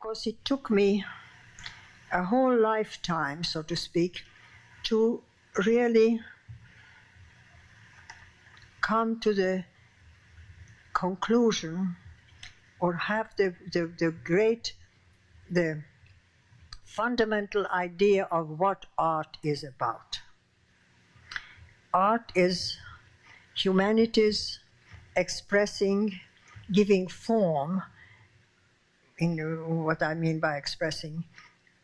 course, it took me a whole lifetime, so to speak, to really come to the conclusion or have the, the, the great, the fundamental idea of what art is about. Art is humanity's expressing, giving form, in what I mean by expressing,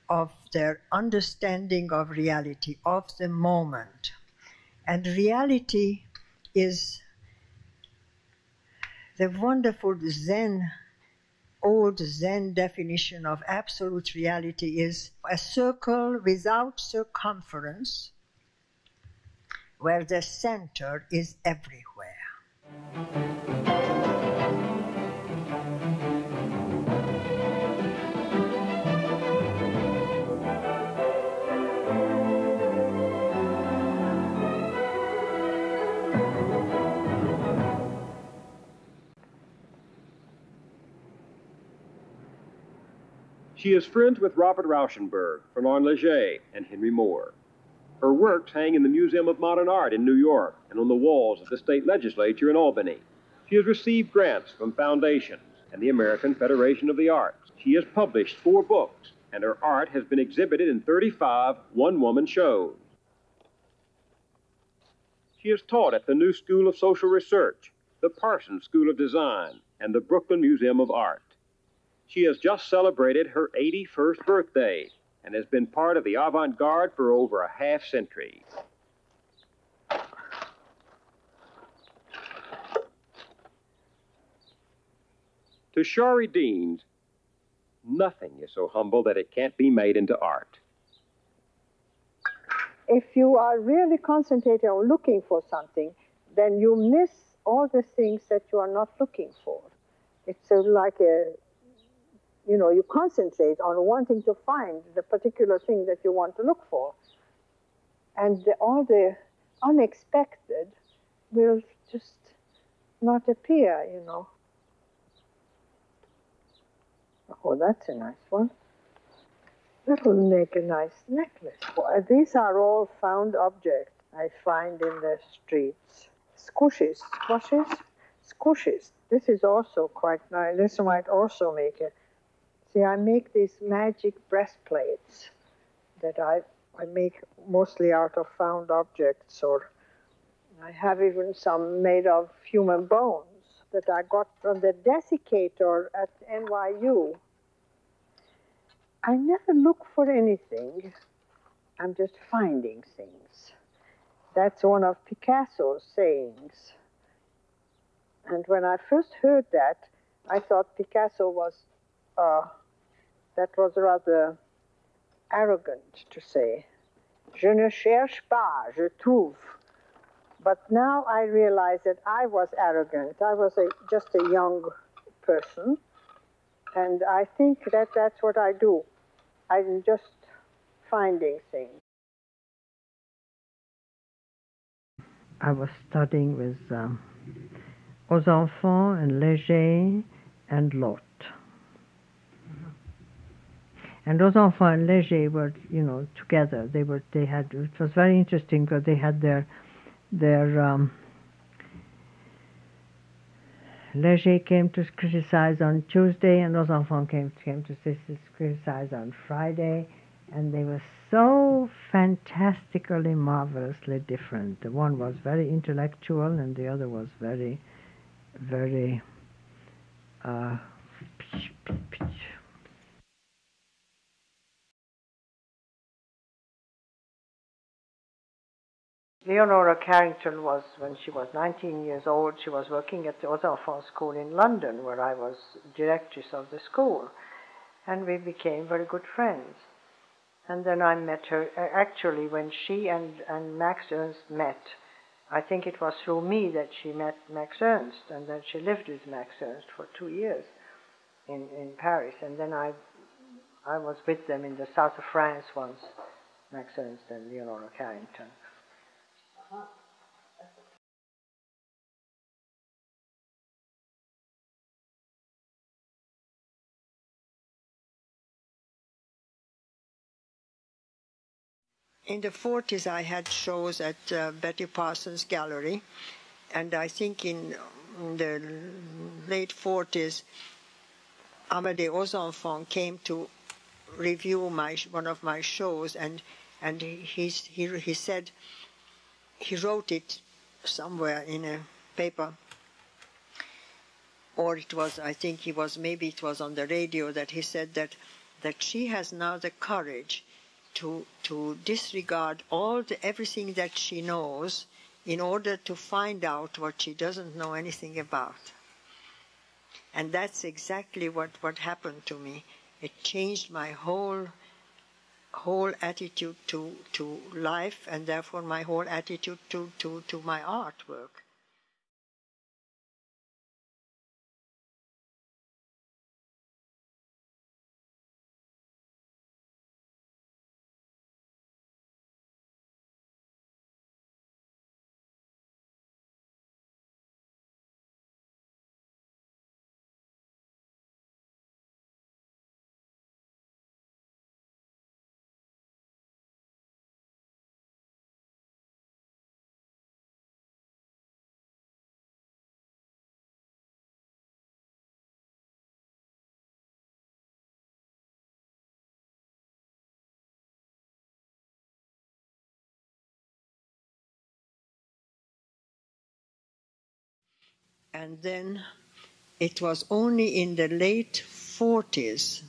of their understanding of reality, of the moment. And reality is the wonderful Zen, old Zen definition of absolute reality is a circle without circumference where the center is everywhere. She is friends with Robert Rauschenberg, Fernand Léger, and Henry Moore. Her works hang in the Museum of Modern Art in New York and on the walls of the state legislature in Albany. She has received grants from foundations and the American Federation of the Arts. She has published four books, and her art has been exhibited in 35 one woman shows. She has taught at the New School of Social Research, the Parsons School of Design, and the Brooklyn Museum of Art. She has just celebrated her 81st birthday and has been part of the avant garde for over a half century. To Sari Dienes, nothing is so humble that it can't be made into art. If you are really concentrating on looking for something, then you miss all the things that you are not looking for. It's a, like a you know, you concentrate on wanting to find the particular thing that you want to look for. And the, all the unexpected will just not appear, you know. Oh, that's a nice one. That'll make a nice necklace. Well, these are all found objects I find in the streets. Squishes, squashes, squishes. This is also quite nice. This might also make a See, I make these magic breastplates that I, I make mostly out of found objects, or I have even some made of human bones that I got from the desiccator at NYU. I never look for anything, I'm just finding things. That's one of Picasso's sayings. And when I first heard that, I thought Picasso was uh, that was rather arrogant to say. Je ne cherche pas, je trouve. But now I realize that I was arrogant. I was a, just a young person. And I think that that's what I do. I'm just finding things. I was studying with um, Ozenfant and Léger and Lhote. And Ozenfant and Léger were, you know, together. They were, they had, it was very interesting because they had their, their, um, Léger came to criticize on Tuesday, and Ozenfant came, came to criticize on Friday, and they were so fantastically, marvelously different. The one was very intellectual, and the other was very, very uh, Leonora Carrington was, when she was 19 years old, she was working at the Ozenfant School in London, where I was directress of the school. And we became very good friends. And then I met her, actually, when she and, and Max Ernst met, I think it was through me that she met Max Ernst, and then she lived with Max Ernst for two years in, in Paris. And then I, I was with them in the south of France once, Max Ernst and Leonora Carrington. In the 40s, I had shows at uh, Betty Parsons Gallery, and I think in the late 40s, Amédée Ozenfant came to review my one of my shows, and and he he, he said he wrote it somewhere in a paper, or it was I think he was maybe it was on the radio that he said that that she has now the courage to to disregard all the everything that she knows in order to find out what she doesn't know anything about. And that's exactly what, what happened to me. It changed my whole whole attitude to, to life and therefore my whole attitude to, to, to my artwork. And then it was only in the late 40s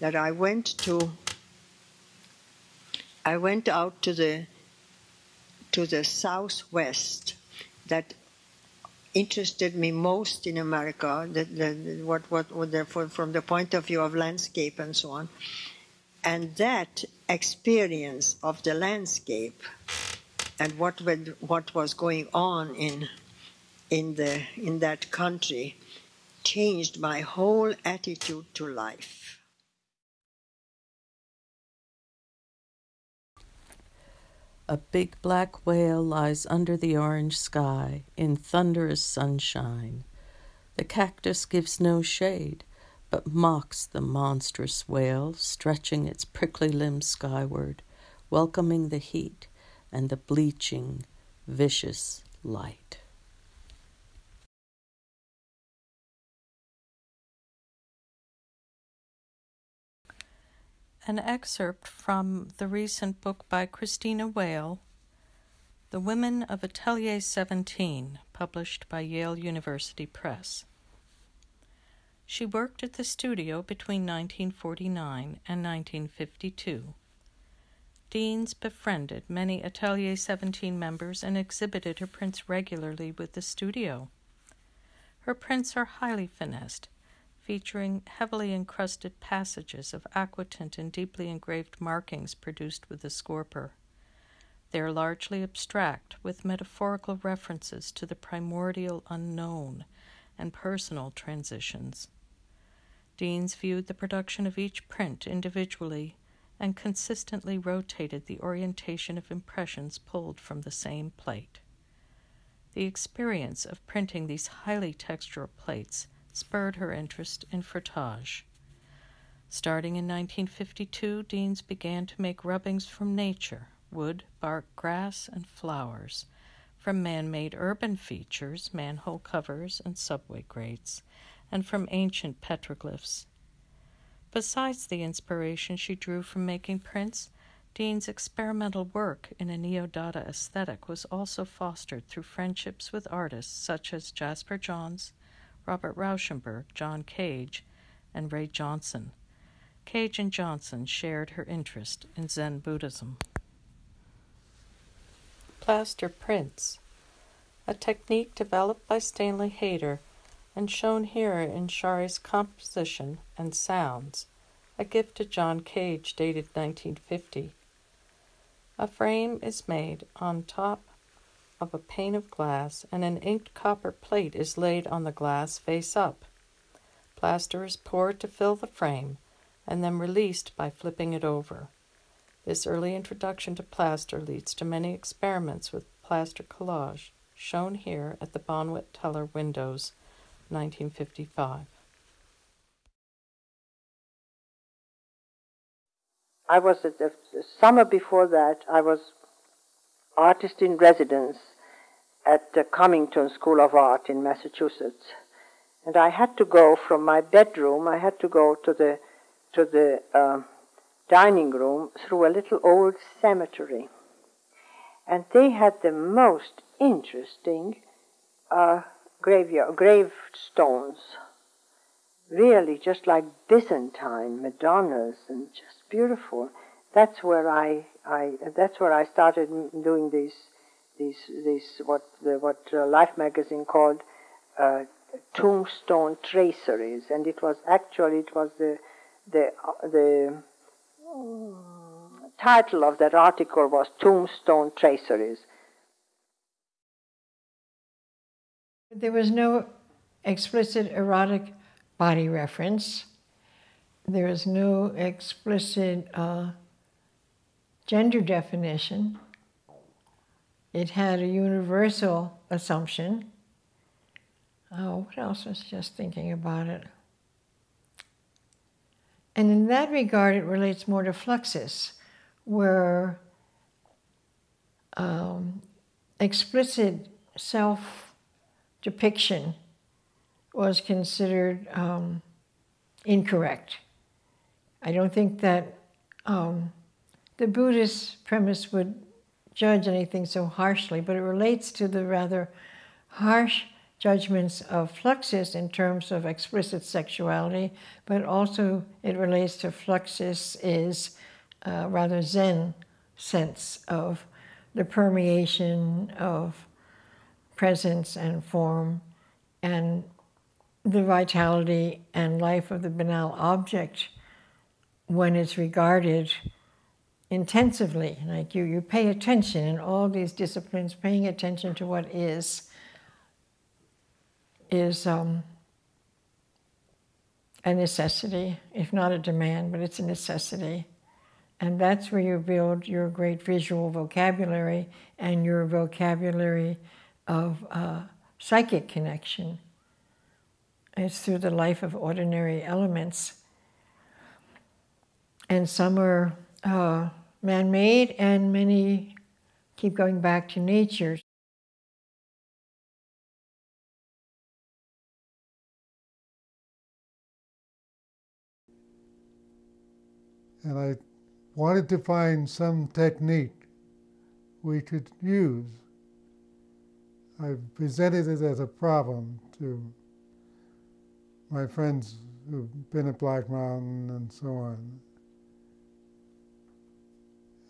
that I went to I went out to the to the southwest that interested me most in America, the, the, what, what, what the, for, from the point of view of landscape and so on. And that experience of the landscape and what, what was going on in in, the, in that country changed my whole attitude to life. A big black whale lies under the orange sky in thunderous sunshine. The cactus gives no shade, but mocks the monstrous whale, stretching its prickly limbs skyward, welcoming the heat and the bleaching, vicious light. An excerpt from the recent book by Christina Weyl, The Women of Atelier 17, published by Yale University Press. She worked at the studio between 1949 and 1952. Dienes befriended many Atelier 17 members and exhibited her prints regularly with the studio. Her prints are highly finessed featuring heavily encrusted passages of aquatint and deeply engraved markings produced with the scorper. They are largely abstract, with metaphorical references to the primordial unknown and personal transitions. Dienes viewed the production of each print individually and consistently rotated the orientation of impressions pulled from the same plate. The experience of printing these highly textural plates spurred her interest in frottage. Starting in 1952, Dienes began to make rubbings from nature wood, bark, grass, and flowers, from man made urban features, manhole covers, and subway grates, and from ancient petroglyphs. Besides the inspiration she drew from making prints, Dienes's experimental work in a neo Dada aesthetic was also fostered through friendships with artists such as Jasper Johns, Robert Rauschenberg, John Cage, and Ray Johnson. Cage and Johnson shared her interest in Zen Buddhism. Plaster prints, a technique developed by Stanley Hayter and shown here in Sari's composition and sounds, a gift to John Cage dated 1950. A frame is made on top of a pane of glass, and an inked copper plate is laid on the glass face up. Plaster is poured to fill the frame, and then released by flipping it over. This early introduction to plaster leads to many experiments with plaster collage, shown here at the Bonwit Teller windows, 1955. I was at the, summer before that. I was artist in residence at the Cummington School of Art in Massachusetts, and I had to go from my bedroom. I had to go to the to the uh, dining room through a little old cemetery, and they had the most interesting uh, graveyard gravestones really just like Byzantine Madonnas and just beautiful. That's where I, I that's where I started doing these these these what the, what uh, Life magazine called uh, tombstone traceries, and it was actually it was the the uh, the um, title of that article was Tombstone Traceries. There was no explicit erotic body reference. There is no explicit uh, gender definition. It had a universal assumption. Oh, what else was just thinking about it? And in that regard, it relates more to Fluxus, where um, explicit self depiction was considered um, incorrect. I don't think that um, the Buddhist premise would judge anything so harshly, but it relates to the rather harsh judgments of Fluxus in terms of explicit sexuality, but also it relates to Fluxus is a rather Zen sense of the permeation of presence and form and the vitality and life of the banal object when it's regarded intensively. Like you, you pay attention in all these disciplines, paying attention to what is, is um, a necessity, if not a demand, but it's a necessity. And that's where you build your great visual vocabulary and your vocabulary of uh, psychic connection it's through the life of ordinary elements. And some are uh, man made, and many keep going back to nature. And I wanted to find some technique we could use. I presented it as a problem to my friends who've been at Black Mountain and so on.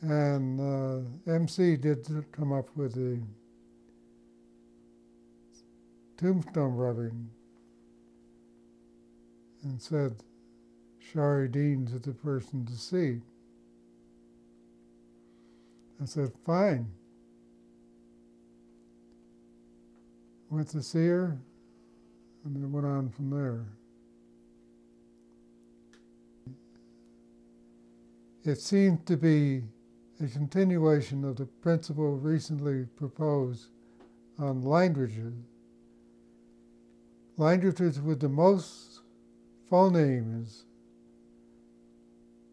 And uh, MC did come up with the tombstone rubbing and said Sari Dienes the person to see. I said, fine. Went to see her, and it went on from there. It seemed to be a continuation of the principle recently proposed on languages. Languages with the most phonemes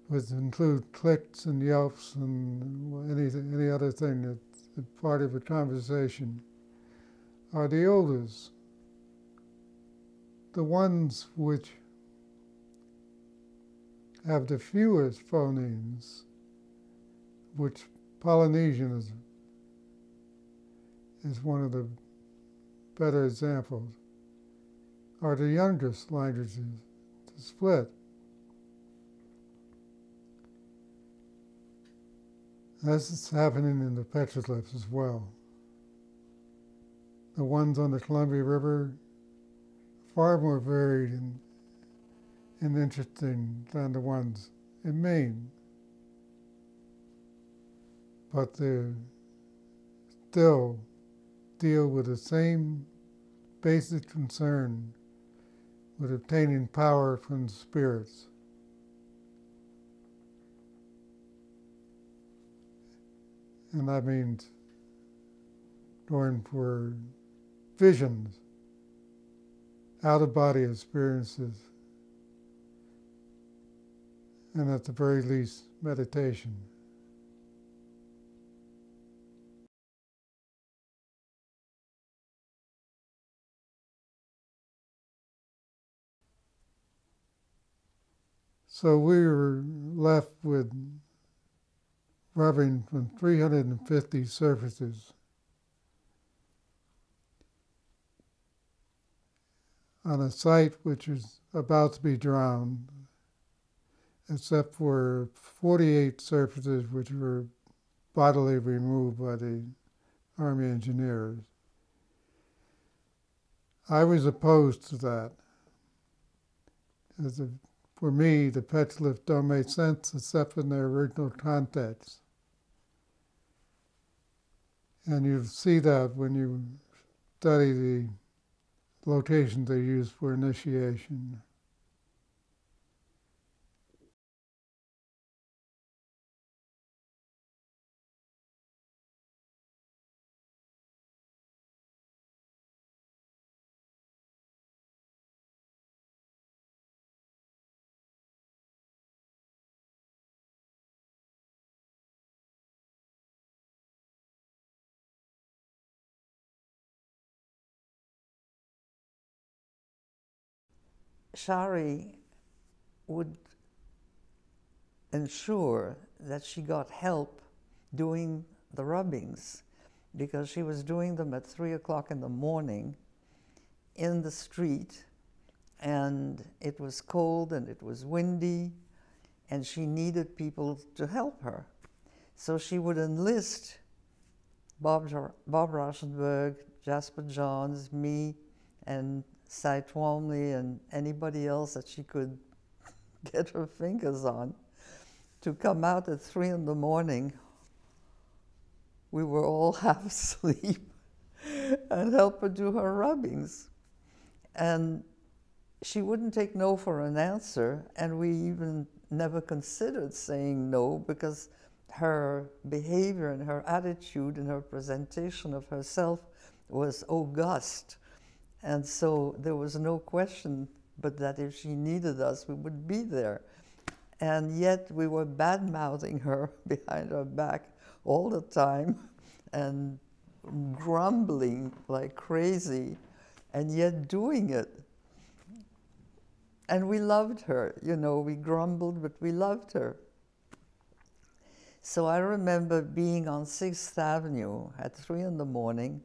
would include clicks and yelps and any, any other thing that's part of a conversation, are the oldest the ones which have the fewest phonemes, which Polynesian is, is one of the better examples, are the youngest languages to split. This is happening in the petroglyphs as well. The ones on the Columbia River far more varied and, and interesting than the ones in Maine. But they still deal with the same basic concern with obtaining power from the spirits. And that means going for visions out of body experiences and at the very least, meditation. So we were left with rubbing from 350 surfaces. on a site which is about to be drowned, except for 48 surfaces which were bodily removed by the Army engineers. I was opposed to that. As a, for me, the petroglyphs don't make sense except in their original context. And you see that when you study the locations they use for initiation. Sari would ensure that she got help doing the rubbings because she was doing them at three o'clock in the morning in the street and it was cold and it was windy and she needed people to help her. So she would enlist Bob, Bob Rauschenberg, Jasper Johns, me, and Cy Twombly and anybody else that she could get her fingers on to come out at three in the morning. We were all half asleep and help her do her rubbings. And she wouldn't take no for an answer, and we even never considered saying no because her behavior and her attitude and her presentation of herself was august and so there was no question but that if she needed us, we would be there. And yet we were bad mouthing her behind her back all the time and grumbling like crazy and yet doing it. And we loved her, you know, we grumbled, but we loved her. So I remember being on Sixth Avenue at three in the morning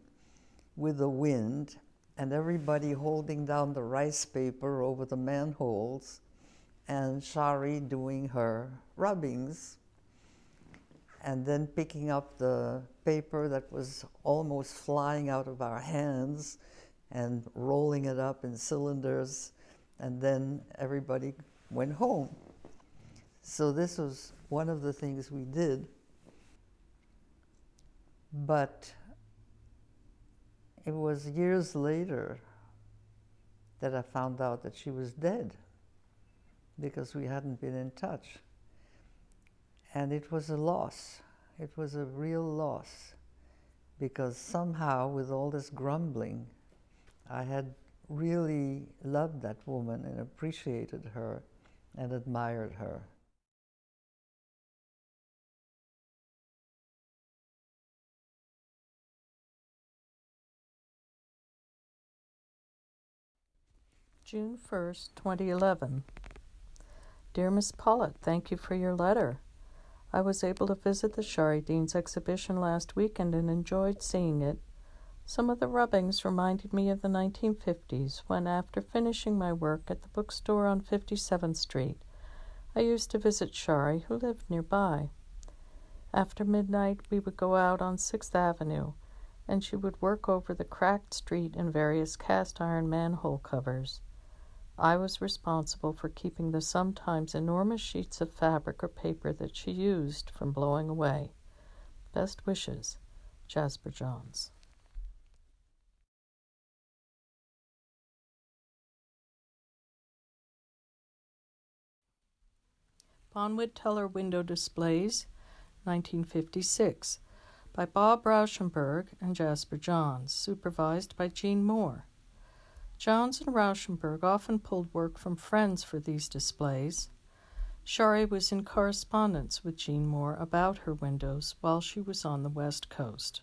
with the wind and everybody holding down the rice paper over the manholes, and Sari doing her rubbings, and then picking up the paper that was almost flying out of our hands and rolling it up in cylinders, and then everybody went home. So this was one of the things we did. But it was years later that I found out that she was dead because we hadn't been in touch. And it was a loss. It was a real loss because somehow, with all this grumbling, I had really loved that woman and appreciated her and admired her. June 1st, 2011. Dear Miss Pollitt, thank you for your letter. I was able to visit the Sari Dienes exhibition last weekend and enjoyed seeing it. Some of the rubbings reminded me of the 1950s when, after finishing my work at the bookstore on 57th Street, I used to visit Sari, who lived nearby. After midnight, we would go out on Sixth Avenue, and she would work over the cracked street in various cast iron manhole covers. I was responsible for keeping the sometimes enormous sheets of fabric or paper that she used from blowing away. Best wishes, Jasper Johns. Bonwit Teller Window Displays, 1956, by Bob Rauschenberg and Jasper Johns, supervised by Jean Moore. Johns and Rauschenberg often pulled work from friends for these displays. Sari was in correspondence with Jean Moore about her windows while she was on the West Coast.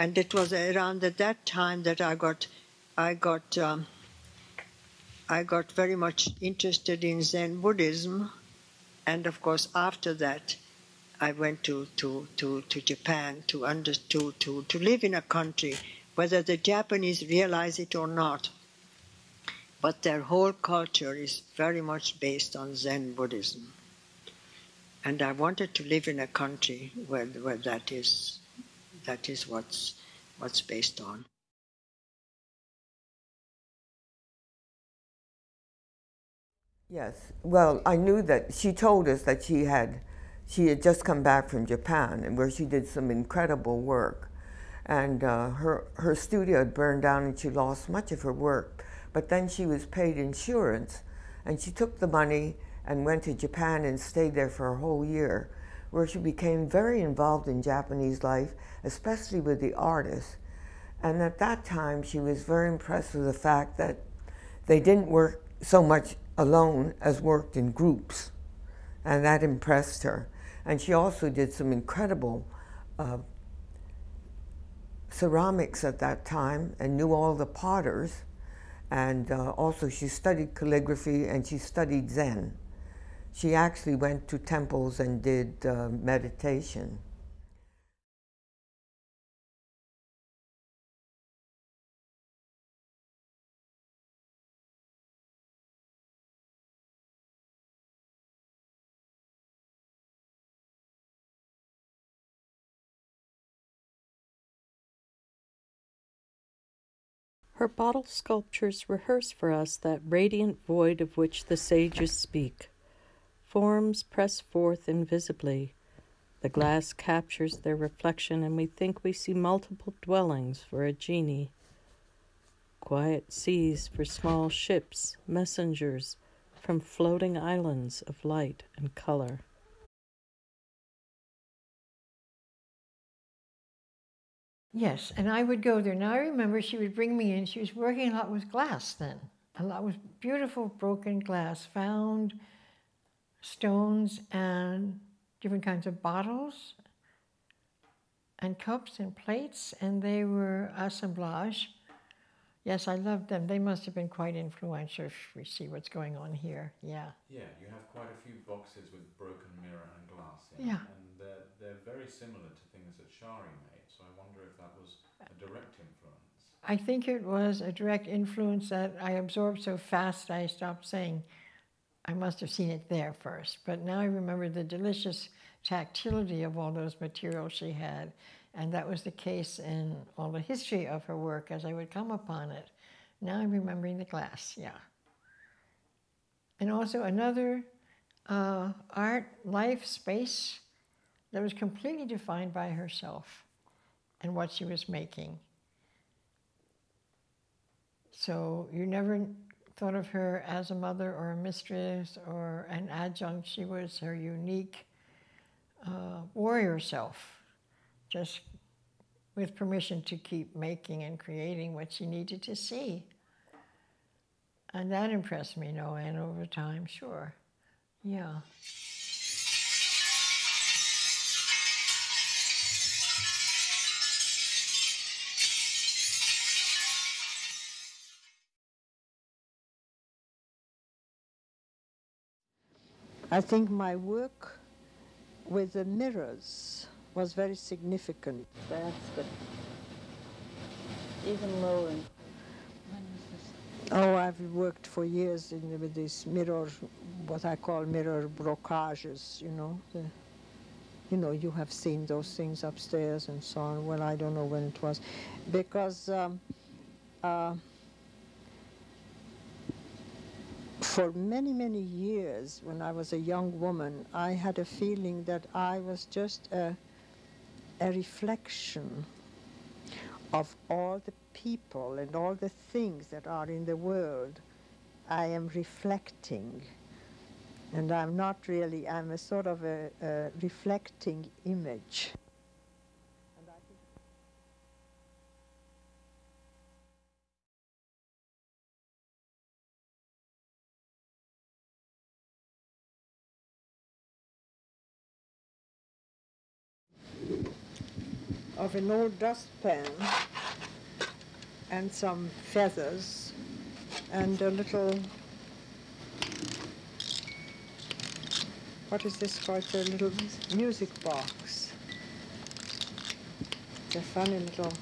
And it was around at that time that I got, I got, um, I got very much interested in Zen Buddhism, and of course after that, I went to to to, to Japan to under to, to to live in a country, whether the Japanese realize it or not. But their whole culture is very much based on Zen Buddhism. And I wanted to live in a country where, where that is that is what's what's based on. Yes. Well, I knew that she told us that she had she had just come back from Japan and where she did some incredible work. And uh, her her studio had burned down and she lost much of her work. But then she was paid insurance and she took the money and went to Japan and stayed there for a whole year where she became very involved in Japanese life, especially with the artists. And at that time, she was very impressed with the fact that they didn't work so much alone as worked in groups. And that impressed her. And she also did some incredible uh, ceramics at that time and knew all the potters. And uh, also, she studied calligraphy and she studied Zen she actually went to temples and did uh, meditation. Her bottle sculptures rehearse for us that radiant void of which the sages speak. Forms press forth invisibly. The glass captures their reflection, and we think we see multiple dwellings for a genie. Quiet seas for small ships, messengers from floating islands of light and color. Yes, and I would go there. Now I remember she would bring me in. She was working a lot with glass then. A lot with beautiful broken glass found stones and different kinds of bottles and cups and plates, and they were assemblage. Yes, I loved them. They must have been quite influential if we see what's going on here. Yeah. Yeah, you have quite a few boxes with broken mirror and glass in. Yeah. And they're, they're very similar to things that Sari made, so I wonder if that was a direct influence. I think it was a direct influence that I absorbed so fast I stopped saying I must have seen it there first, but now I remember the delicious tactility of all those materials she had, and that was the case in all the history of her work as I would come upon it. Now I'm remembering the glass, yeah. And also another uh, art, life, space that was completely defined by herself and what she was making. So you never thought of her as a mother or a mistress or an adjunct. She was her unique uh, warrior self, just with permission to keep making and creating what she needed to see. And that impressed me, no end over time, sure. Yeah. I think my work with the mirrors was very significant. That's good. Even low and Oh, I've worked for years in, with these mirror, what I call mirror brocages, you know. The, you know, you have seen those things upstairs and so on. Well, I don't know when it was. Because um, uh, for many, many years, when I was a young woman, I had a feeling that I was just a, a reflection of all the people and all the things that are in the world I am reflecting. And I'm not really, I'm a sort of a, a reflecting image. Of an old dustpan and some feathers and a little what is this called? A little music box. It's a funny little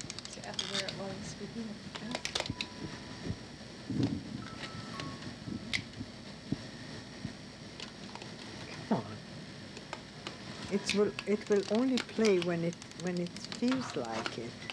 Come will it will only play when it when it feels like it.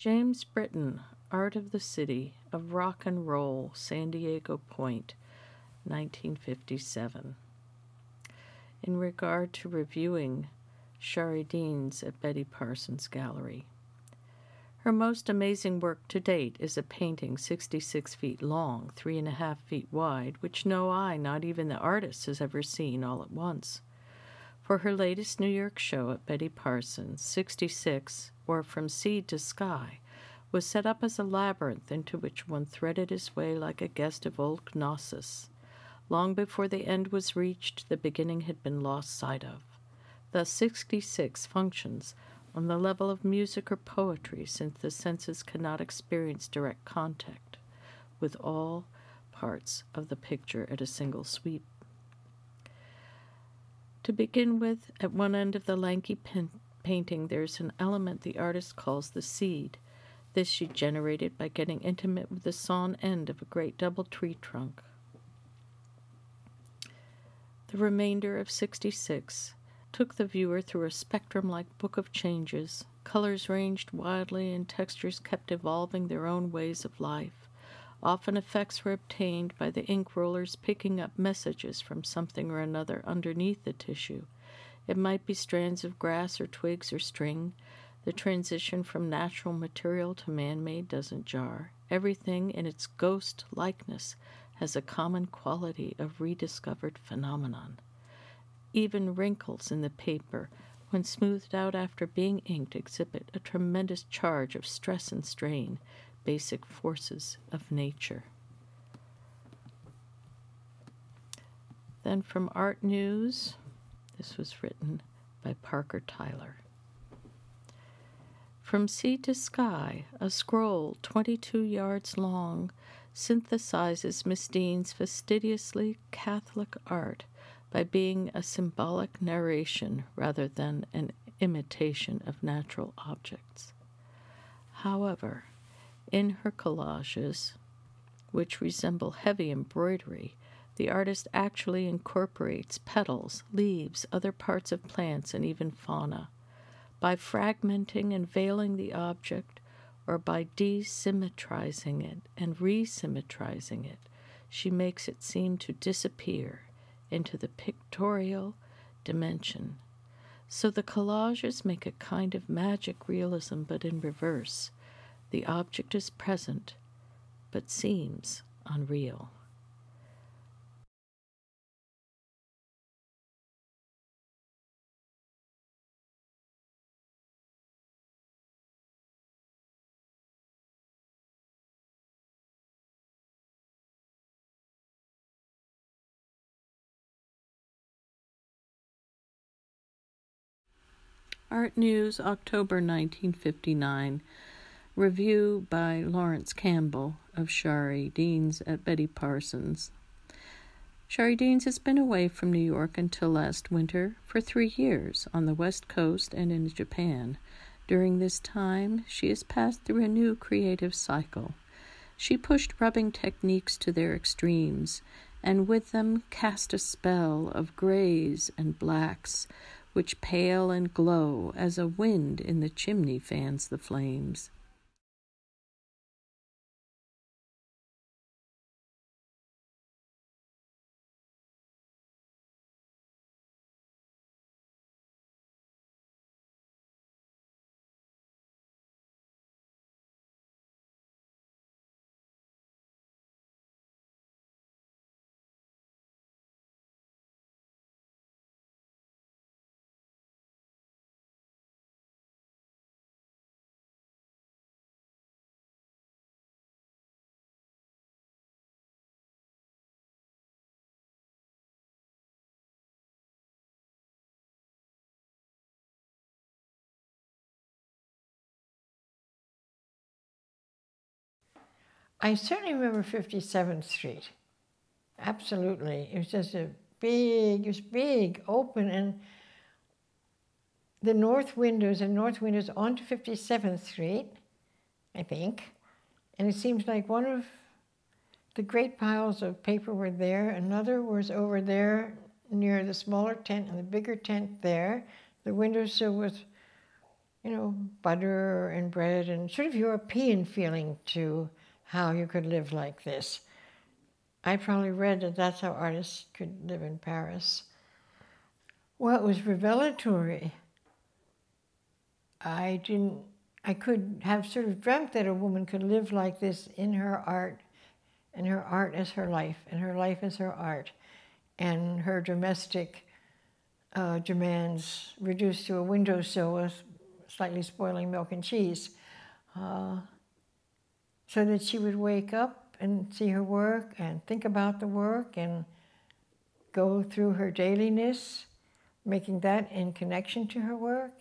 James Britton, Art of the City of Rock and Roll, San Diego Point, 1957. In regard to reviewing Sari Dienes at Betty Parsons Gallery. Her most amazing work to date is a painting 66 feet long, three and a half feet wide, which no eye, not even the artist, has ever seen all at once. For her latest New York show at Betty Parsons, 66 or From Sea to Sky, was set up as a labyrinth into which one threaded his way like a guest of old Knossos. Long before the end was reached, the beginning had been lost sight of. Thus, 66 functions on the level of music or poetry, since the senses cannot experience direct contact with all parts of the picture at a single sweep. To begin with, at one end of the lanky painting, there's an element the artist calls the seed. This she generated by getting intimate with the sawn end of a great double tree trunk. The remainder of 66 took the viewer through a spectrum like book of changes. Colors ranged wildly, and textures kept evolving their own ways of life. Often effects were obtained by the ink rollers picking up messages from something or another underneath the tissue. It might be strands of grass or twigs or string. The transition from natural material to man made doesn't jar. Everything in its ghost likeness has a common quality of rediscovered phenomenon. Even wrinkles in the paper, when smoothed out after being inked, exhibit a tremendous charge of stress and strain, basic forces of nature. Then from Art News, this was written by Parker Tyler. From sea to sky, a scroll 22 yards long synthesizes Miss Dienes's fastidiously Catholic art by being a symbolic narration rather than an imitation of natural objects. However, in her collages, which resemble heavy embroidery, the artist actually incorporates petals, leaves, other parts of plants, and even fauna. By fragmenting and veiling the object, or by desymmetrizing it and resymmetrizing it, she makes it seem to disappear into the pictorial dimension. So the collages make a kind of magic realism, but in reverse. The object is present, but seems unreal. Art News, October 1959. Review by Lawrence Campbell of Sari Dienes at Betty Parsons. Sari Dienes has been away from New York until last winter for three years on the West Coast and in Japan. During this time, she has passed through a new creative cycle. She pushed rubbing techniques to their extremes, and with them cast a spell of grays and blacks which pale and glow as a wind in the chimney fans the flames. I certainly remember 57th Street. Absolutely. It was just a big, it was big, open, and the north windows and north windows onto 57th Street, I think. And it seems like one of the great piles of paper were there, another was over there near the smaller tent and the bigger tent there. The windowsill was, you know, butter and bread and sort of European feeling to how you could live like this. I probably read that that's how artists could live in Paris. Well, it was revelatory. I didn't, I could have sort of dreamt that a woman could live like this in her art, and her art is her life, and her life is her art, and her domestic uh, demands reduced to a windowsill with slightly spoiling milk and cheese. Uh, so that she would wake up and see her work and think about the work and go through her dailiness, making that in connection to her work.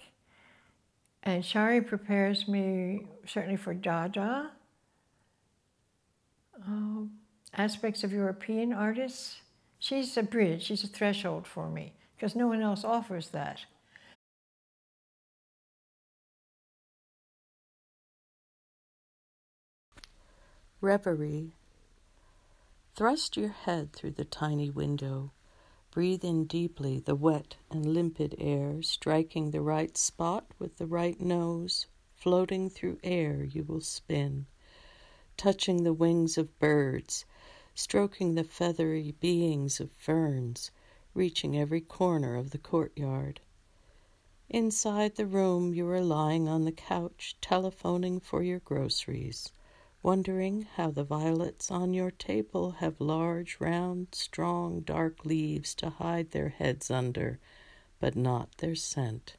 And Sari prepares me certainly for Dada, uh, aspects of European artists. She's a bridge, she's a threshold for me, because no one else offers that. Reverie. Thrust your head through the tiny window. Breathe in deeply the wet and limpid air, striking the right spot with the right nose. Floating through air, you will spin. Touching the wings of birds, stroking the feathery beings of ferns, reaching every corner of the courtyard. Inside the room, you are lying on the couch, telephoning for your groceries wondering how the violets on your table have large, round, strong, dark leaves to hide their heads under, but not their scent.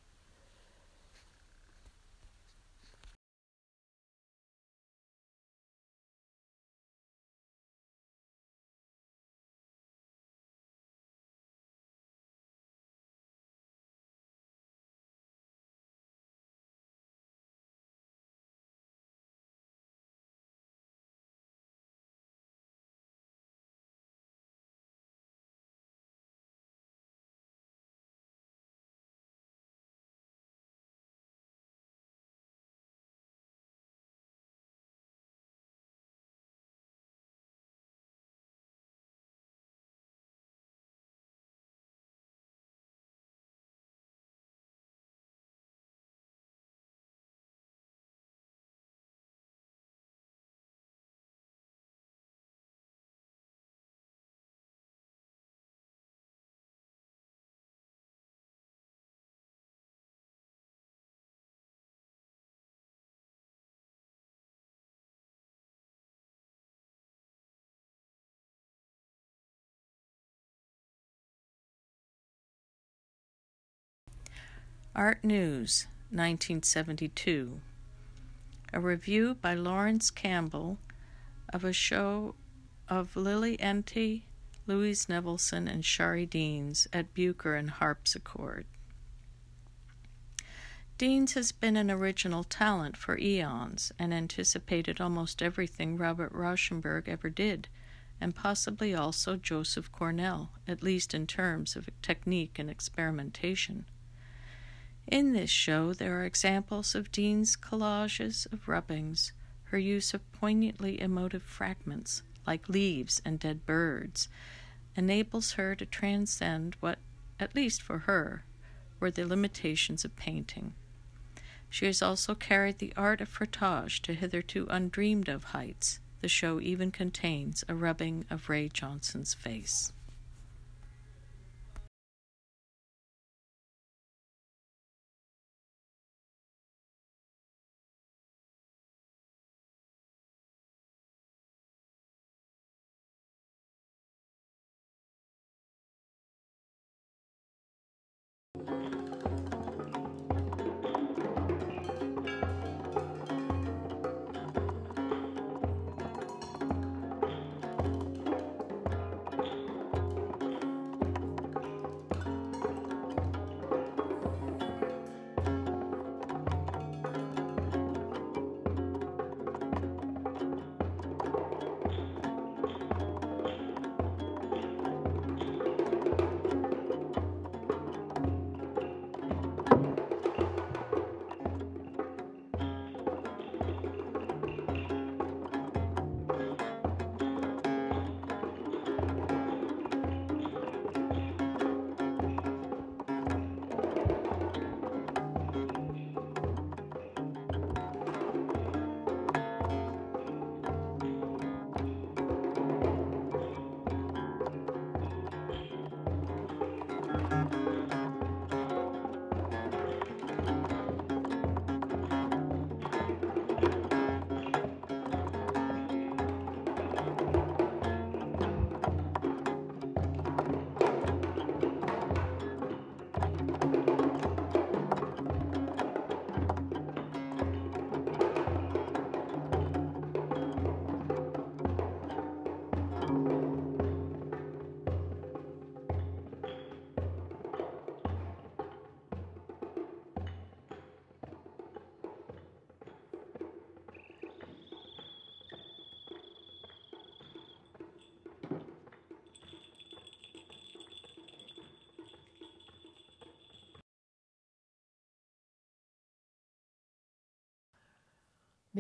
Art News, 1972. A review by Lawrence Campbell of a show of Lily Ente, Louise Nevelson, and Sari Dienes at Bucher and Harpsichord. Dienes has been an original talent for eons and anticipated almost everything Robert Rauschenberg ever did, and possibly also Joseph Cornell, at least in terms of technique and experimentation. In this show, there are examples of Dienes's collages of rubbings, her use of poignantly emotive fragments, like leaves and dead birds, enables her to transcend what, at least for her, were the limitations of painting. She has also carried the art of frottage to hitherto undreamed of heights. The show even contains a rubbing of Ray Johnson's face.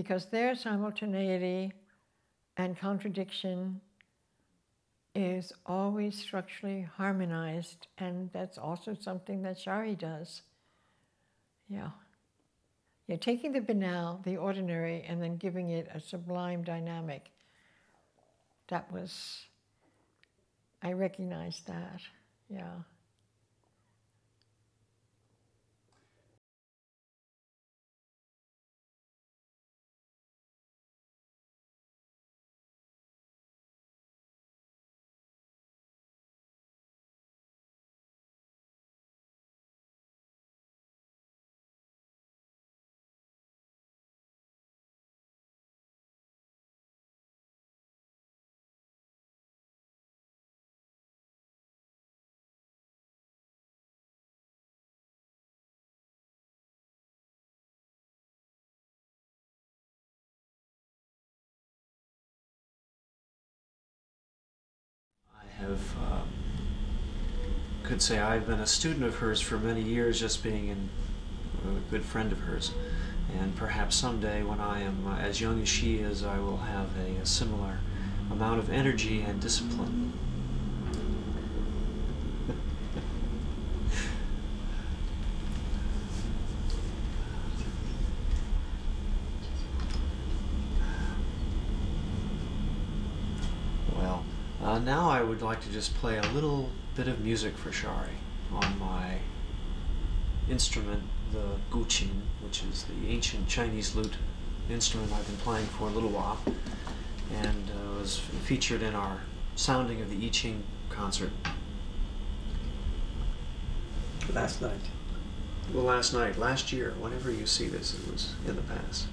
Because their simultaneity and contradiction is always structurally harmonized, and that's also something that Sari does. Yeah. You're taking the banal, the ordinary, and then giving it a sublime dynamic. That was, I recognized that, yeah. Have uh, could say I've been a student of hers for many years, just being in, a good friend of hers. And perhaps someday, when I am uh, as young as she is, I will have a, a similar amount of energy and discipline. Now I would like to just play a little bit of music for Sari on my instrument, the guqin, which is the ancient Chinese lute instrument I've been playing for a little while, and uh, was featured in our sounding of the I Ching concert last night. Well, last night, last year, whenever you see this, it was in the past.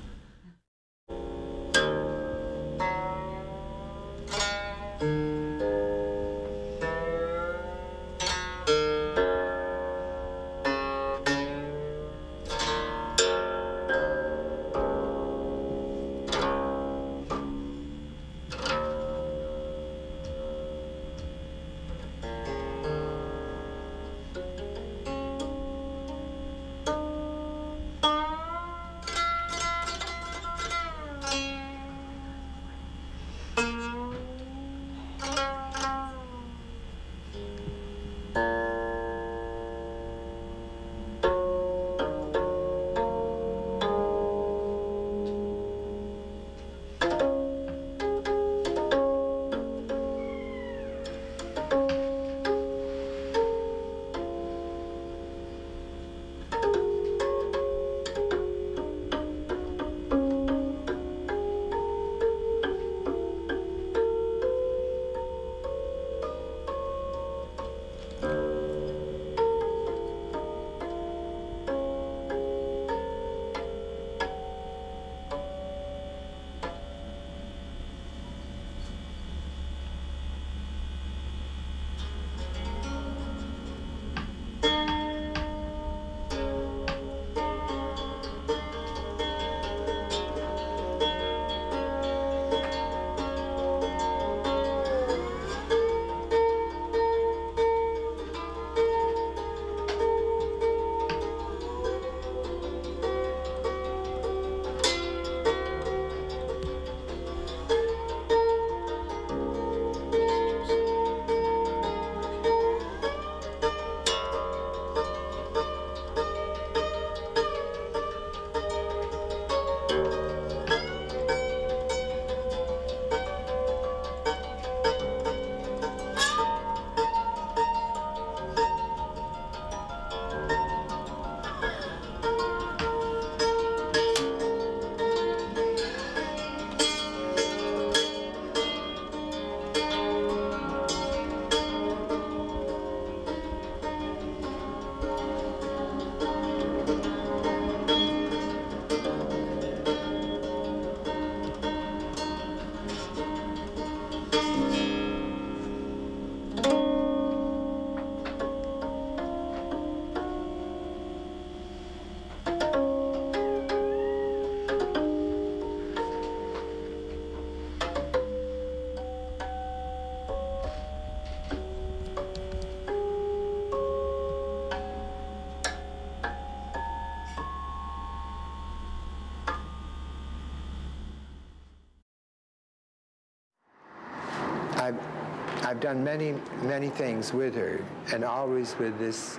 I've done many, many things with her, and always with this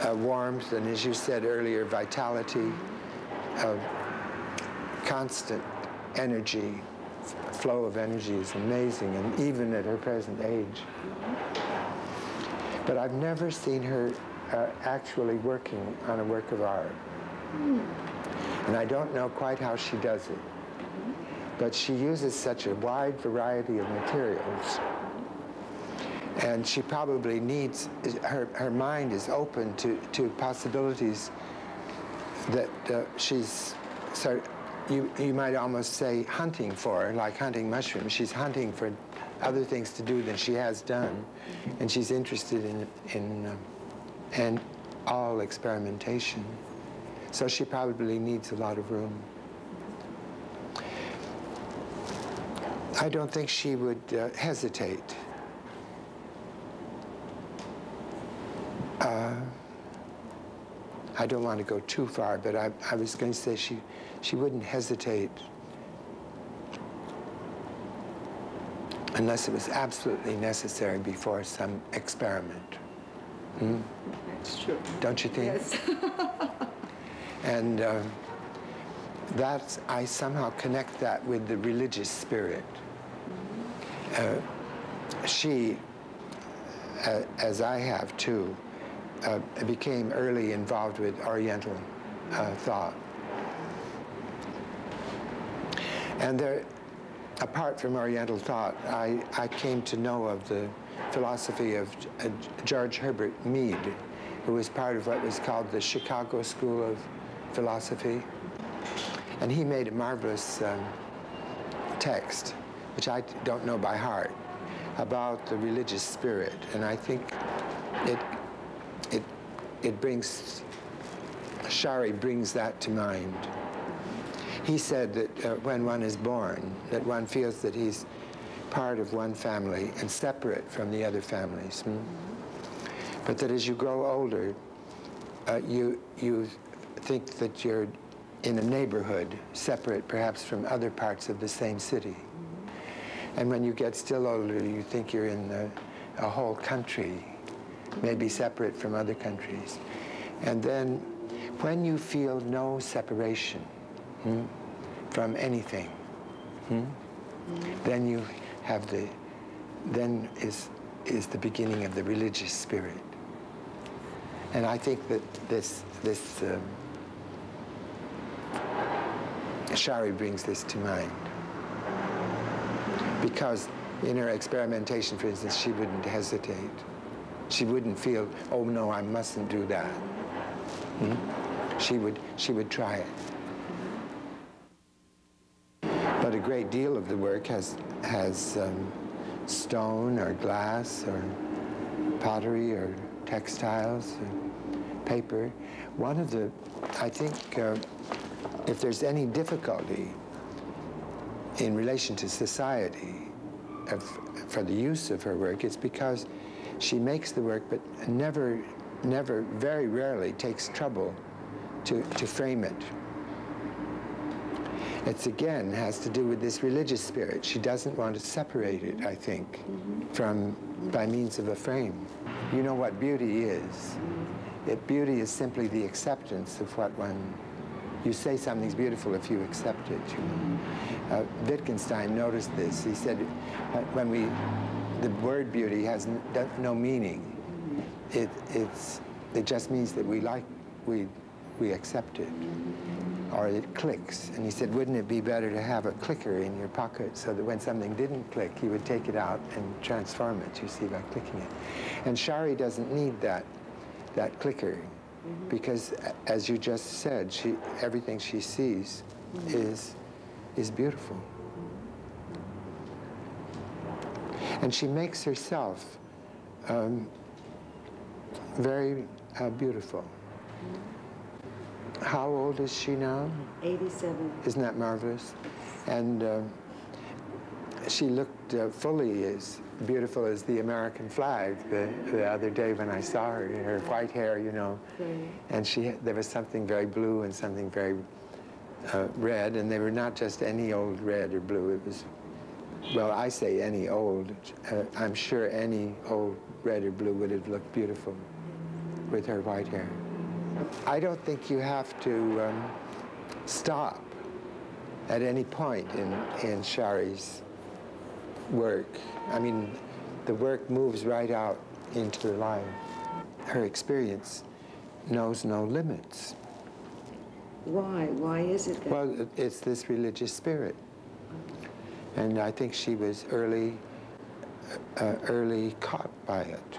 uh, warmth, and as you said earlier, vitality, uh, constant energy, flow of energy is amazing, and even at her present age. But I've never seen her uh, actually working on a work of art. And I don't know quite how she does it but she uses such a wide variety of materials. And she probably needs, her, her mind is open to, to possibilities that uh, she's, so you, you might almost say hunting for, like hunting mushrooms. She's hunting for other things to do than she has done. And she's interested in, in um, and all experimentation. So she probably needs a lot of room. I don't think she would uh, hesitate. Uh, I don't want to go too far, but I, I was going to say she, she wouldn't hesitate unless it was absolutely necessary before some experiment. Hmm? That's true. Don't you think? Yes. and uh, that's, I somehow connect that with the religious spirit. Uh, she, uh, as I have too, uh, became early involved with Oriental uh, thought. And there, apart from Oriental thought, I, I came to know of the philosophy of uh, George Herbert Mead, who was part of what was called the Chicago School of Philosophy. And he made a marvelous um, text, which I don't know by heart, about the religious spirit. And I think it, it, it brings, Sari brings that to mind. He said that uh, when one is born, that one feels that he's part of one family and separate from the other families. Hmm? But that as you grow older, uh, you, you think that you're in a neighborhood, separate perhaps from other parts of the same city. And when you get still older, you think you're in a, a whole country, maybe separate from other countries. And then when you feel no separation hmm, from anything, hmm, then you have the, then is, is the beginning of the religious spirit. And I think that this, this um, Sari brings this to mind. Because in her experimentation, for instance, she wouldn't hesitate. She wouldn't feel, oh no, I mustn't do that. Hmm? She, would, she would try it. But a great deal of the work has, has um, stone or glass or pottery or textiles or paper. One of the, I think, uh, if there's any difficulty in relation to society of, for the use of her work, it's because she makes the work but never, never, very rarely takes trouble to, to frame it. It's again has to do with this religious spirit. She doesn't want to separate it, I think, mm-hmm. from by means of a frame. You know what beauty is. It, beauty is simply the acceptance of what one you say something's beautiful if you accept it. You know? uh, Wittgenstein noticed this. He said, uh, when we, the word beauty has no meaning. It, it's, it just means that we like, we, we accept it, or it clicks. And he said, wouldn't it be better to have a clicker in your pocket so that when something didn't click, you would take it out and transform it, you see, by clicking it. And Sari doesn't need that, that clicker. -hmm. Because as you just said, she, everything she sees mm -hmm. is, is beautiful. And she makes herself um, very uh, beautiful. How old is she now? 87. Isn't that marvelous? And uh, she looked uh, fully as beautiful as the American flag the, the other day when I saw her, her white hair, you know. Right. And she, there was something very blue and something very uh, red, and they were not just any old red or blue. It was, well, I say any old. Uh, I'm sure any old red or blue would have looked beautiful with her white hair. I don't think you have to um, stop at any point in, in Sari's work. I mean, the work moves right out into the life. Her experience knows no limits. Why? Why is it that? Well, it's this religious spirit. And I think she was early, uh, early caught by it.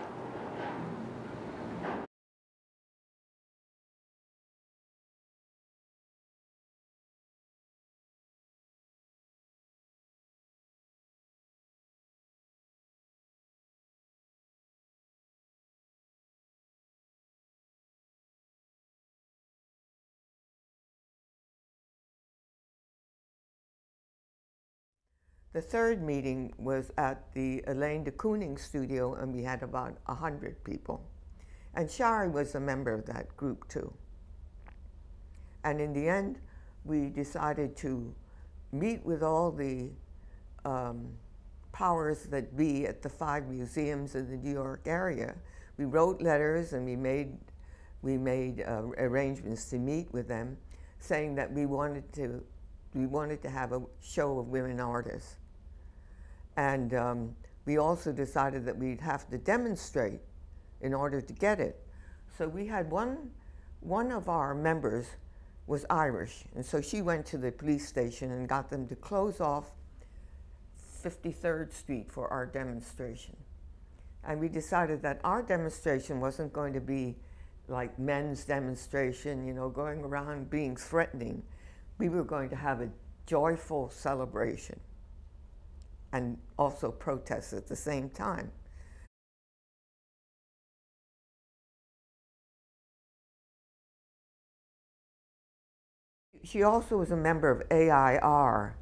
The third meeting was at the Elaine de Kooning studio, and we had about 100 people. And Sari was a member of that group too. And in the end, we decided to meet with all the um, powers that be at the five museums in the New York area. We wrote letters and we made, we made uh, arrangements to meet with them, saying that we wanted to, we wanted to have a show of women artists. And um, we also decided that we'd have to demonstrate in order to get it. So we had one, one of our members was Irish, and so she went to the police station and got them to close off 53rd Street for our demonstration. And we decided that our demonstration wasn't going to be like men's demonstration, you know, going around being threatening. We were going to have a joyful celebration and also protest at the same time. She also was a member of AIR,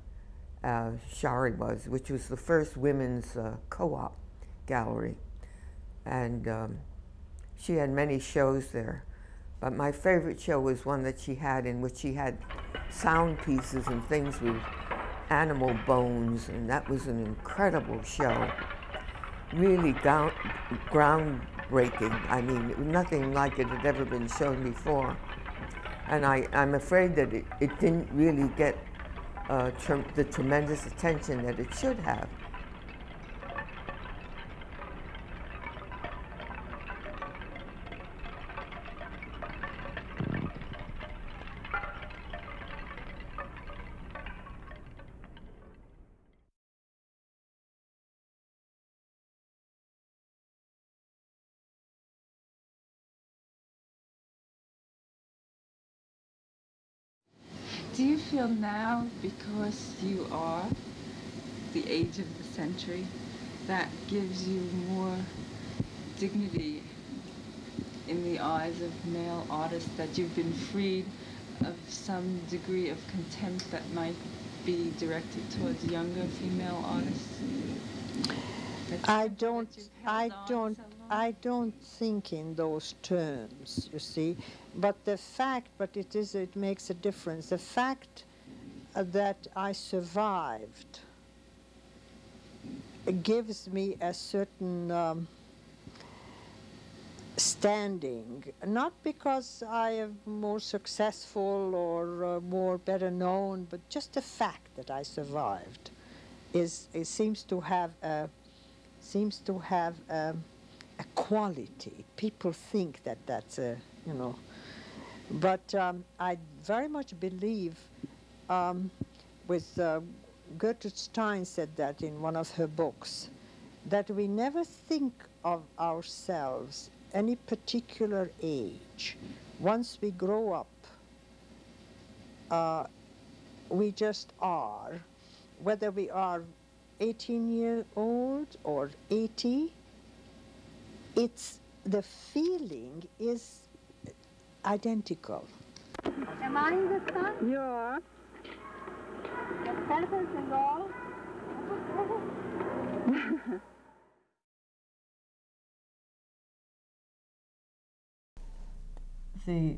uh, Sari was, which was the first women's uh, co-op gallery. And um, she had many shows there. But my favorite show was one that she had in which she had sound pieces and things with animal bones, and that was an incredible show. Really ground, groundbreaking. I mean, nothing like it had ever been shown before. And I, I'm afraid that it, it didn't really get uh, the tremendous attention that it should have. Feel now, because you are the age of the century, that gives you more dignity in the eyes of male artists, that you've been freed of some degree of contempt that might be directed towards younger female artists? I don't, I don't, I don't think in those terms, you see. But the fact, but it is, it makes a difference. The fact uh, that I survived gives me a certain um, standing, not because I am more successful or uh, more better known, but just the fact that I survived is, it seems to have a, seems to have a, a quality. People think that that's a, you know, but um, I very much believe um, with uh, Gertrude Stein said that in one of her books, that we never think of ourselves any particular age. Once we grow up, uh, we just are, whether we are 18 year old or 80, it's the feeling is identical. Am I the sun? You are. The feathers and all? the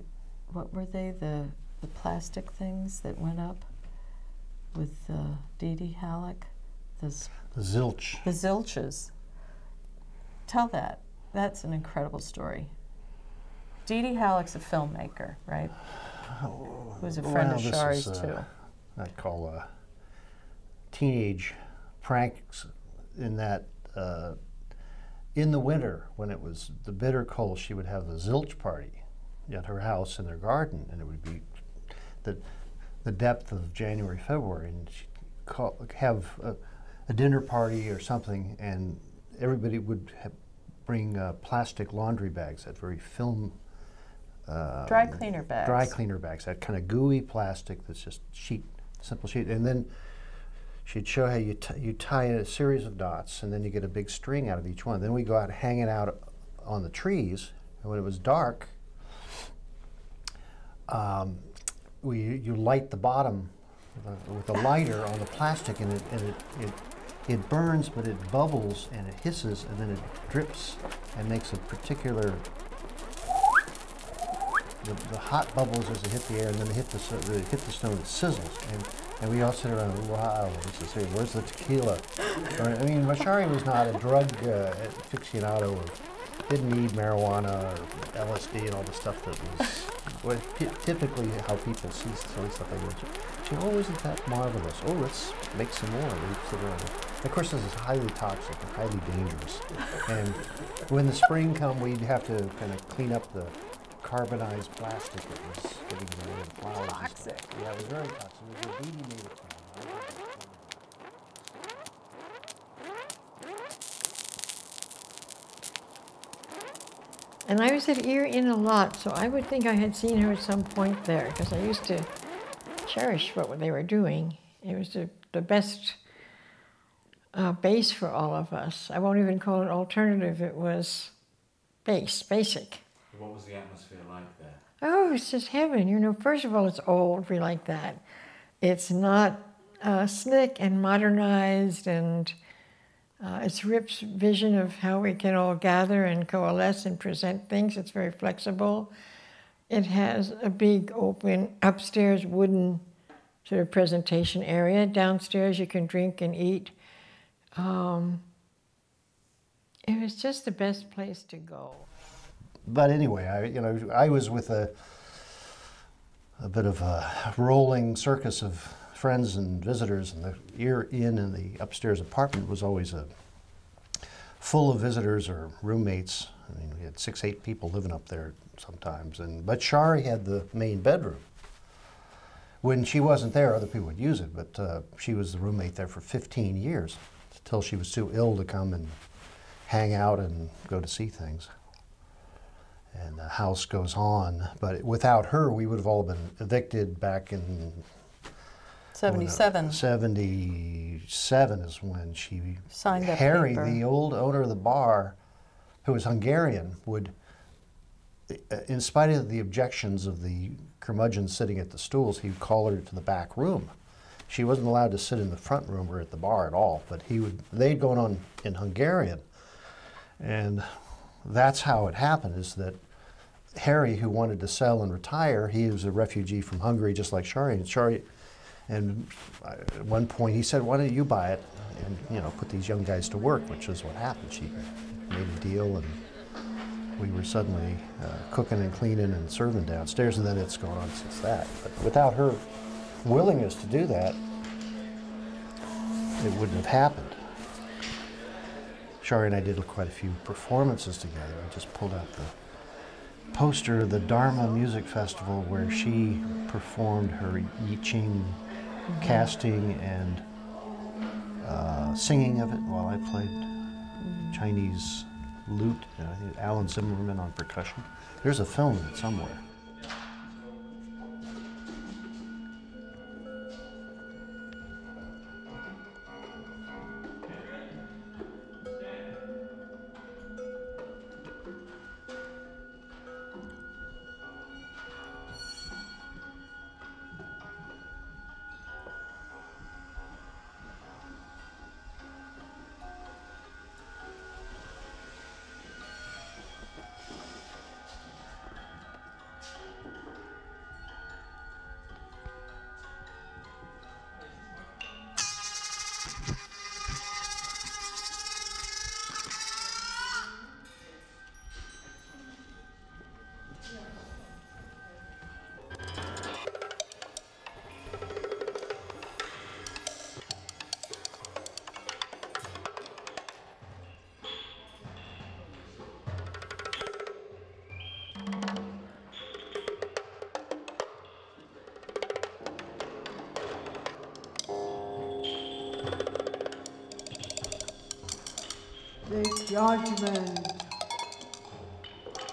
what were they the the plastic things that went up with uh, Dee Dee Halleck the, the zilch the zilches tell that that's an incredible story Dee Dee Halleck's a filmmaker, right? Who's a friend well, of Sari's is, uh, too. I call uh, teenage pranks in that uh, in the winter when it was the bitter cold, she would have the zilch party at her house in their garden, and it would be the the depth of January, February, and she'd call, have a, a, dinner party or something, and everybody would bring uh, plastic laundry bags, that very film um, dry cleaner bags. Dry cleaner bags, that kind of gooey plastic that's just sheet, simple sheet. And then she'd show how you, you tie in a series of dots and then you get a big string out of each one. Then we go out hanging out on the trees. And when it was dark, um, we, you light the bottom uh, with a lighter on the plastic and, it, and it, it, it burns, but it bubbles and it hisses and then it drips and makes a particular the, the, hot bubbles as they hit the air, and then they hit the, hit the stone, it sizzles. And, and we all sit around, wow, this is here. Where's the tequila? I mean, Mashari was not a drug uh, aficionado or didn't need marijuana or LSD and all the stuff that was typically how people see silly stuff like that. She always is that marvelous. Oh, let's make some more. We sit around. And of course, this is highly toxic and highly dangerous. and when the spring come, we'd have to kind of clean up the carbonized plastic that was getting in the way of the flowers. Toxic. Yeah, it was very toxic. It was a BB made it And I was at Ear Inn a lot, so I would think I had seen her at some point there because I used to cherish what they were doing. It was the, the best uh, base for all of us. I won't even call it alternative, it was base, basic. What was the atmosphere like there? Oh, it's just heaven. You know, first of all, it's old. We like that. It's not uh, slick and modernized, and uh, it's Rip's vision of how we can all gather and coalesce and present things. It's very flexible. It has a big open upstairs wooden sort of presentation area. Downstairs, you can drink and eat. Um, it was just the best place to go. But anyway, I you know I was with a a bit of a rolling circus of friends and visitors, and the Ear Inn the upstairs apartment was always a full of visitors or roommates. I mean, we had six, eight people living up there sometimes, and but Sari had the main bedroom. When she wasn't there, other people would use it, but uh, she was the roommate there for 15 years until she was too ill to come and hang out and go to see things. And the house goes on, but without her, we would have all been evicted back in 77. 77 is when she Signed that Harry, paper. the old owner of the bar, who was Hungarian, would, uh, in spite of the objections of the curmudgeon sitting at the stools, he'd call her to the back room. She wasn't allowed to sit in the front room or at the bar at all, but he would. They'd gone on in Hungarian, and that's how it happened. Is that Harry, who wanted to sell and retire, he was a refugee from Hungary, just like Sari. And Sari, and at one point he said, "Why don't you buy it and you know put these young guys to work?" Which is what happened. She made a deal, and we were suddenly uh, cooking and cleaning and serving downstairs, and then it's gone on since that. But without her willingness to do that, it wouldn't have happened. Sari and I did quite a few performances together. I just pulled out the poster of the Dharma Music Festival where she performed her I Ching casting and uh, singing of it while I played Chinese lute and I think Alan Zimmerman on percussion. There's a film of it somewhere. Judgment.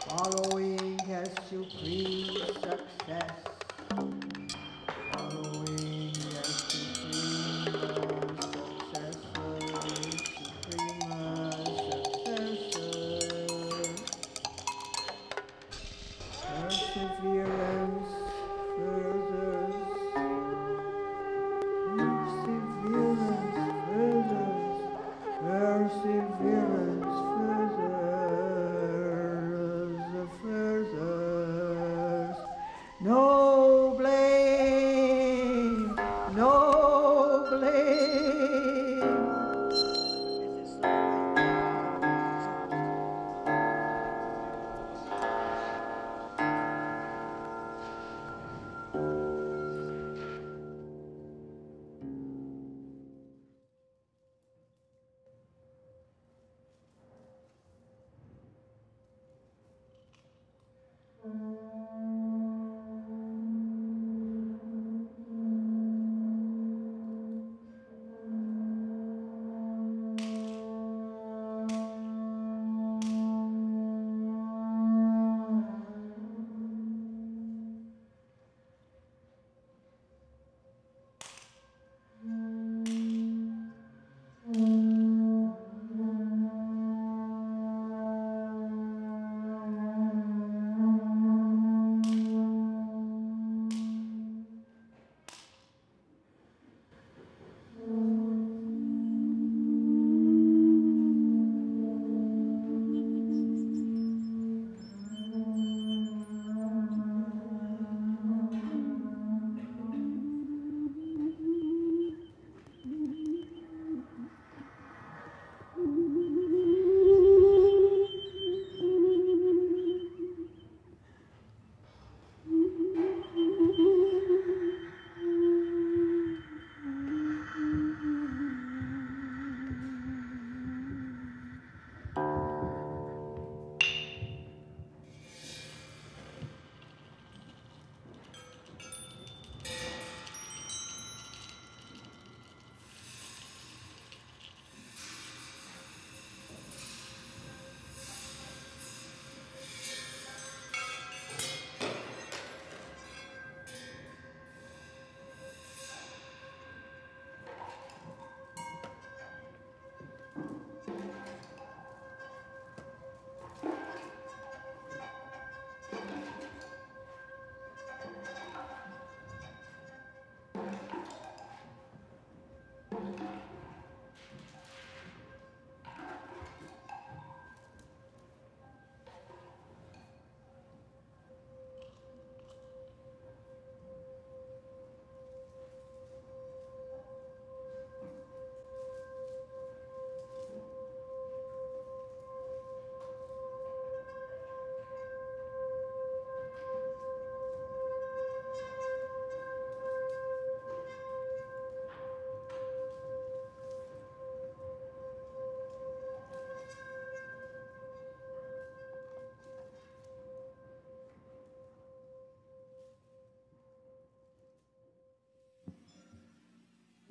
Following as supreme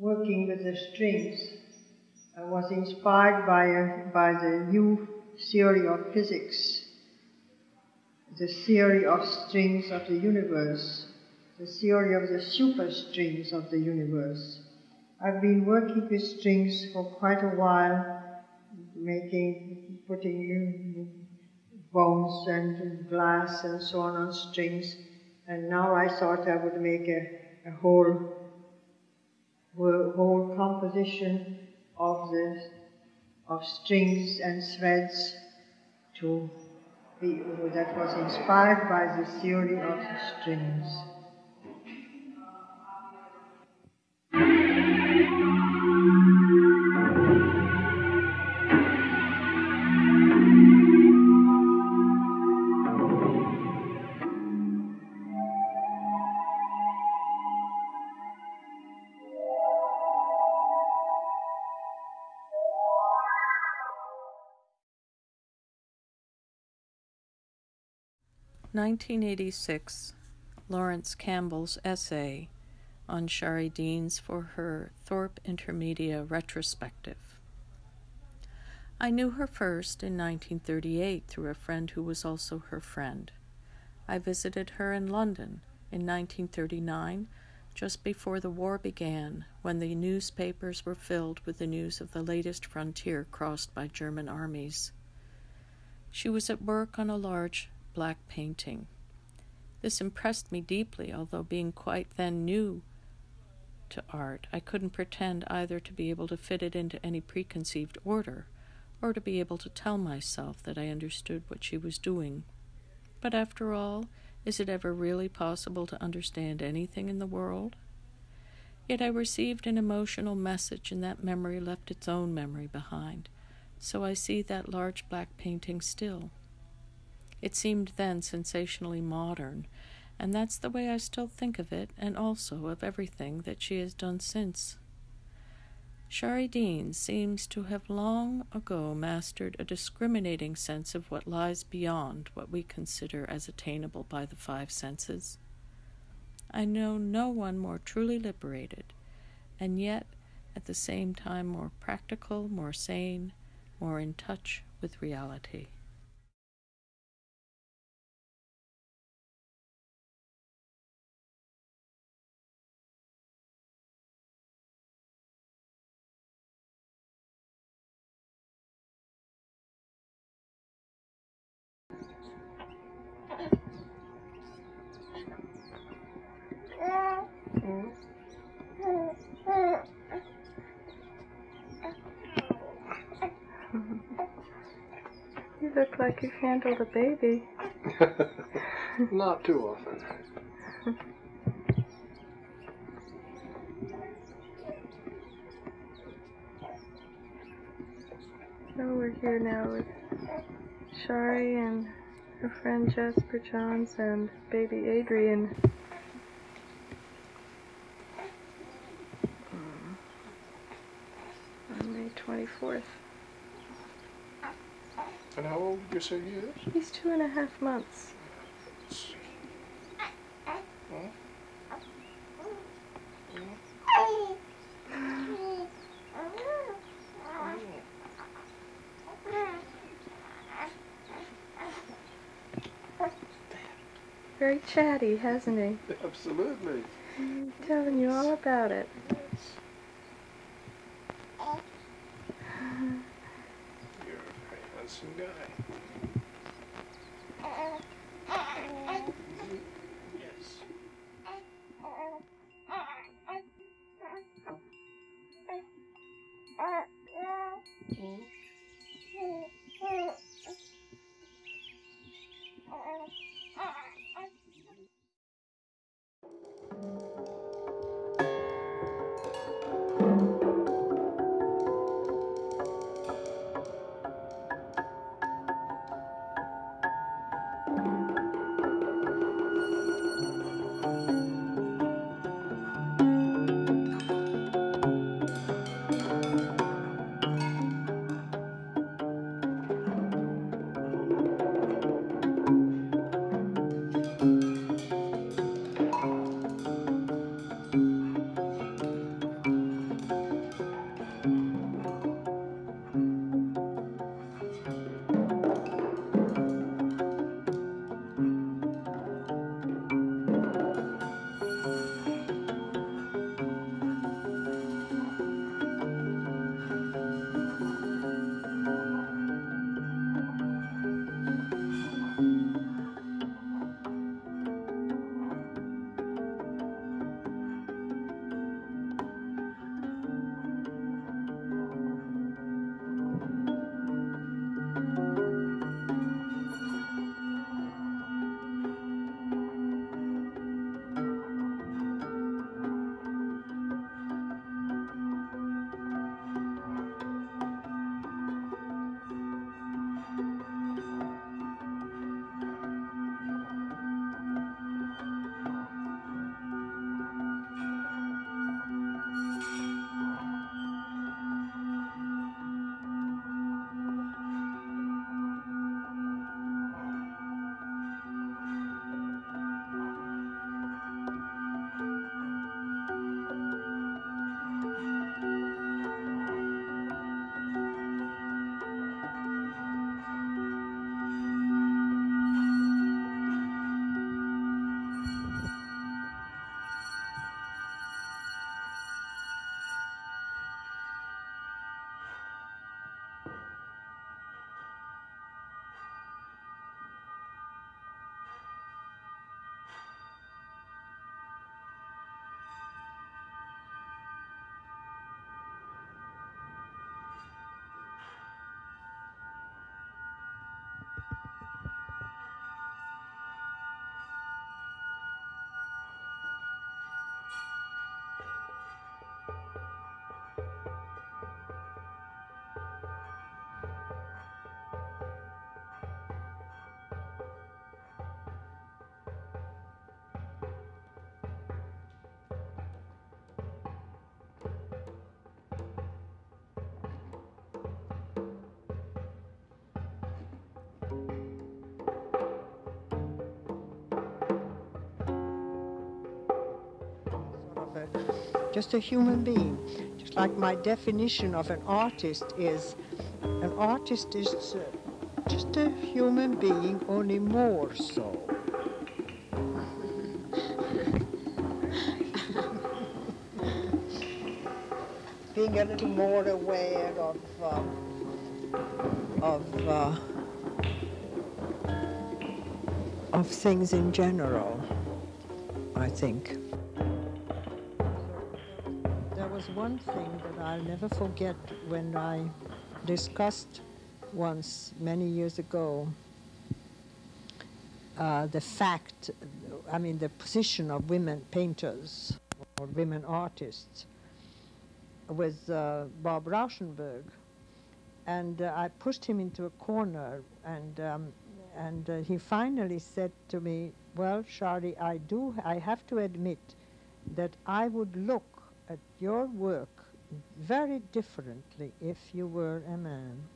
working with the strings. I was inspired by, a, by the new theory of physics, the theory of strings of the universe, the theory of the superstrings of the universe. I've been working with strings for quite a while, making, putting bones and glass and so on on strings, and now I thought I would make a, a whole, whole composition of the of strings and threads to be, that was inspired by the theory of the strings. Nineteen eighty six Lawrence Campbell's essay on Sari Dienes for her Thorpe Intermedia retrospective. I knew her first in 1938 through a friend who was also her friend. I visited her in London in 1939, just before the war began, when the newspapers were filled with the news of the latest frontier crossed by German armies. She was at work on a large black painting. This impressed me deeply, although being quite then new to art, I couldn't pretend either to be able to fit it into any preconceived order or to be able to tell myself that I understood what she was doing. But after all, is it ever really possible to understand anything in the world? Yet I received an emotional message, and that memory left its own memory behind. So I see that large black painting still. It seemed then sensationally modern, and that's the way I still think of it, and also of everything that she has done since. Sari Dienes seems to have long ago mastered a discriminating sense of what lies beyond what we consider as attainable by the five senses. I know no one more truly liberated, and yet at the same time more practical, more sane, more in touch with reality. You look like you've handled a baby. Not too often. So we're here now with Sari and her friend Jasper Johns and baby Adrian. Mm. On May 24th. And how old you say he is? He's two and a half months. Very chatty, hasn't he? Absolutely. I'm telling you all about it. handsome guy. Yes. Just a human being. Just like my definition of an artist is an artist is uh, just a human being, only more so. Being a little more aware of um, of uh, of things in general, I think. One thing that I'll never forget when I discussed once many years ago uh, the fact, I mean, the position of women painters or women artists with uh, Bob Rauschenberg. And uh, I pushed him into a corner, and, um, and uh, he finally said to me, Well, Sari, I, do, I have to admit that I would look your work very differently if you were a man.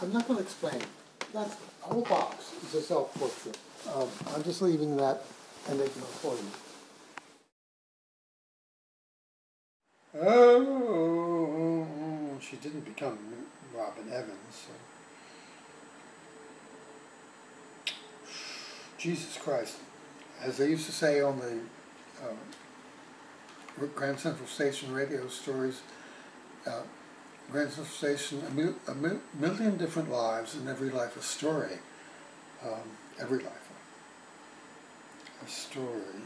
I'm not going to explain. That whole box is a self-portrait. Um, I'm just leaving that and enigma for you. Oh, she didn't become Robin Evans. So. Jesus Christ. As they used to say on the uh, Grand Central Station radio stories, uh, Grand Central Station, a, mil a mil million different lives, and every life a story. Um, every life a story.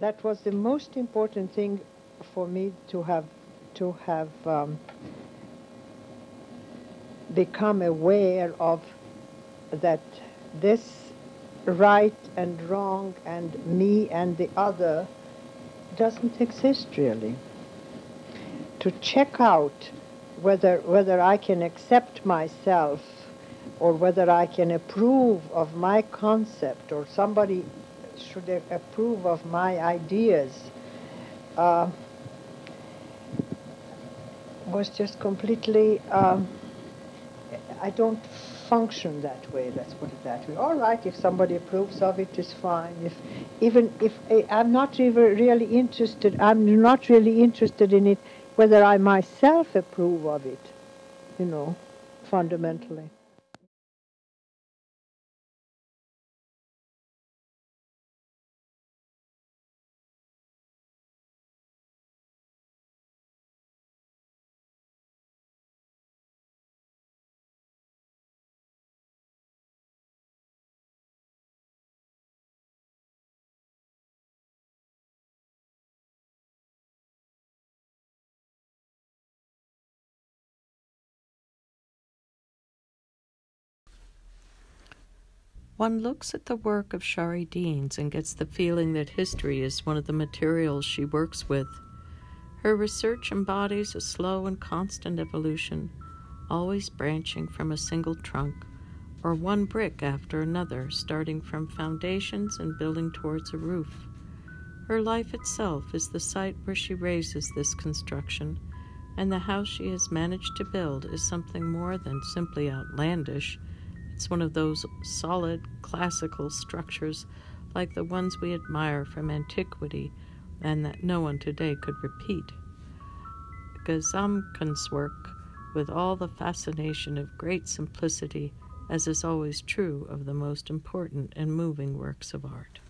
That was the most important thing for me to have to have um, become aware of that this right and wrong and me and the other doesn't exist really. To check out whether, whether I can accept myself or whether I can approve of my concept or somebody should approve of my ideas uh, was just completely, um, I don't function that way, let's put it that way. All right, if somebody approves of it, it's fine. If, even if eh, I'm not even really interested, I'm not really interested in it whether I myself approve of it, you know, fundamentally. One looks at the work of Sari Dienes and gets the feeling that history is one of the materials she works with. Her research embodies a slow and constant evolution, always branching from a single trunk, or one brick after another, starting from foundations and building towards a roof. Her life itself is the site where she raises this construction, and the house she has managed to build is something more than simply outlandish. It's one of those solid classical structures like the ones we admire from antiquity and that no one today could repeat. Gesamtkunstwerk, work, with all the fascination of great simplicity, as is always true of the most important and moving works of art.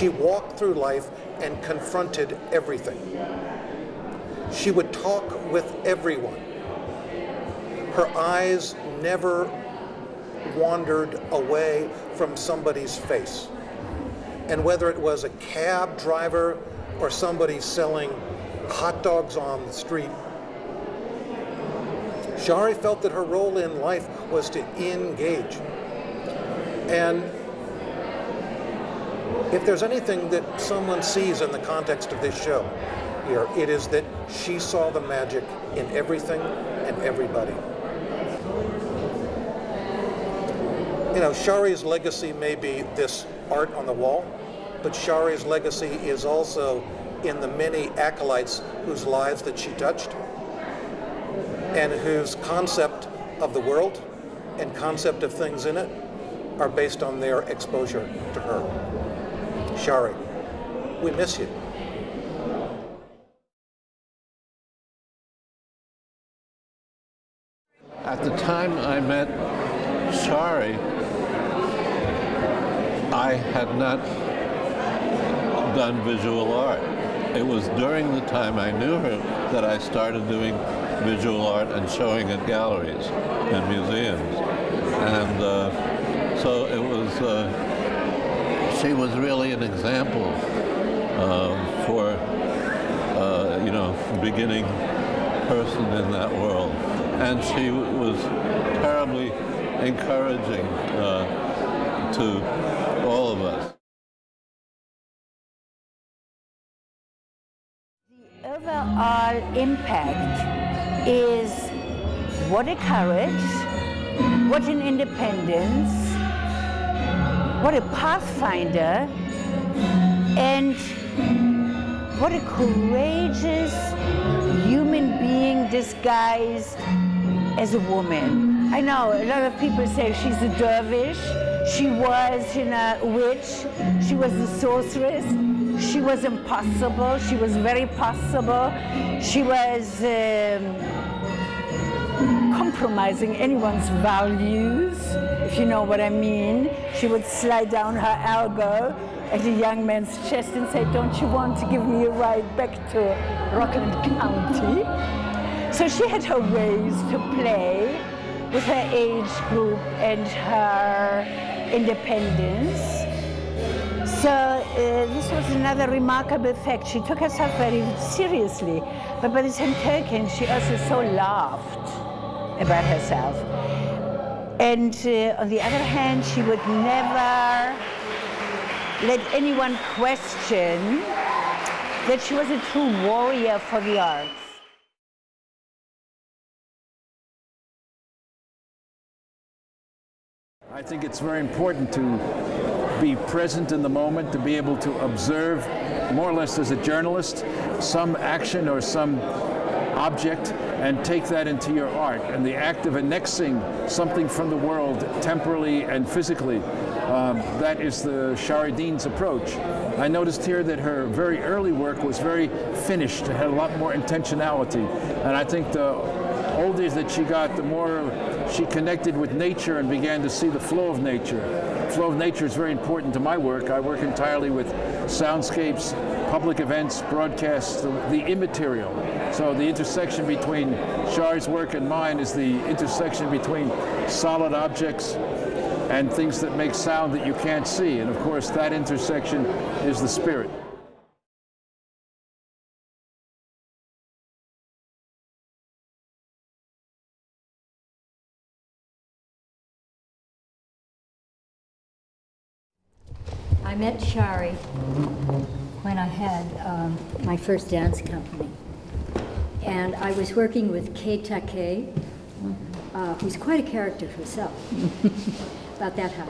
She walked through life and confronted everything. She would talk with everyone. Her eyes never wandered away from somebody's face. And whether it was a cab driver or somebody selling hot dogs on the street, Sari felt that her role in life was to engage. And If there's anything that someone sees in the context of this show here, it is that she saw the magic in everything and everybody. You know, Sari's legacy may be this art on the wall, but Sari's legacy is also in the many acolytes whose lives that she touched and whose concept of the world and concept of things in it are based on their exposure to her. Sari, we miss you. At the time I met Sari, I had not done visual art. It was during the time I knew her that I started doing visual art and showing at galleries and museums. And uh, so it was, uh, she was really an example uh, for, uh, you know, beginning person in that world. And she was terribly encouraging uh, to all of us. The overall impact is what a courage, what an independence, what a pathfinder, and what a courageous human being disguised as a woman. I know a lot of people say she's a dervish. She was, you know, a witch. She was a sorceress. She was impossible. She was very possible. She was um, compromising anyone's values, if you know what I mean. She would slide down her elbow at a young man's chest and say, don't you want to give me a ride back to Rockland County? So she had her ways to play with her age group and her independence. So uh, this was another remarkable fact. She took herself very seriously, but by the same token, she also so laughed about herself. And uh, on the other hand, she would never let anyone question that she was a true warrior for the arts. I think it's very important to be present in the moment, to be able to observe, more or less as a journalist, some action or some object and take that into your art. And the act of annexing something from the world temporally and physically, um, that is the Sari Dienes' approach. I noticed here that her very early work was very finished, it had a lot more intentionality. And I think the older that she got, the more she connected with nature and began to see the flow of nature. Flow of nature is very important to my work. I work entirely with soundscapes, public events, broadcasts, the, the immaterial. So the intersection between Sari's work and mine is the intersection between solid objects and things that make sound that you can't see. And of course, that intersection is the spirit. I met Shari when I had um, my first dance company. And I was working with Kei Takei, uh, who's quite a character herself, about that high.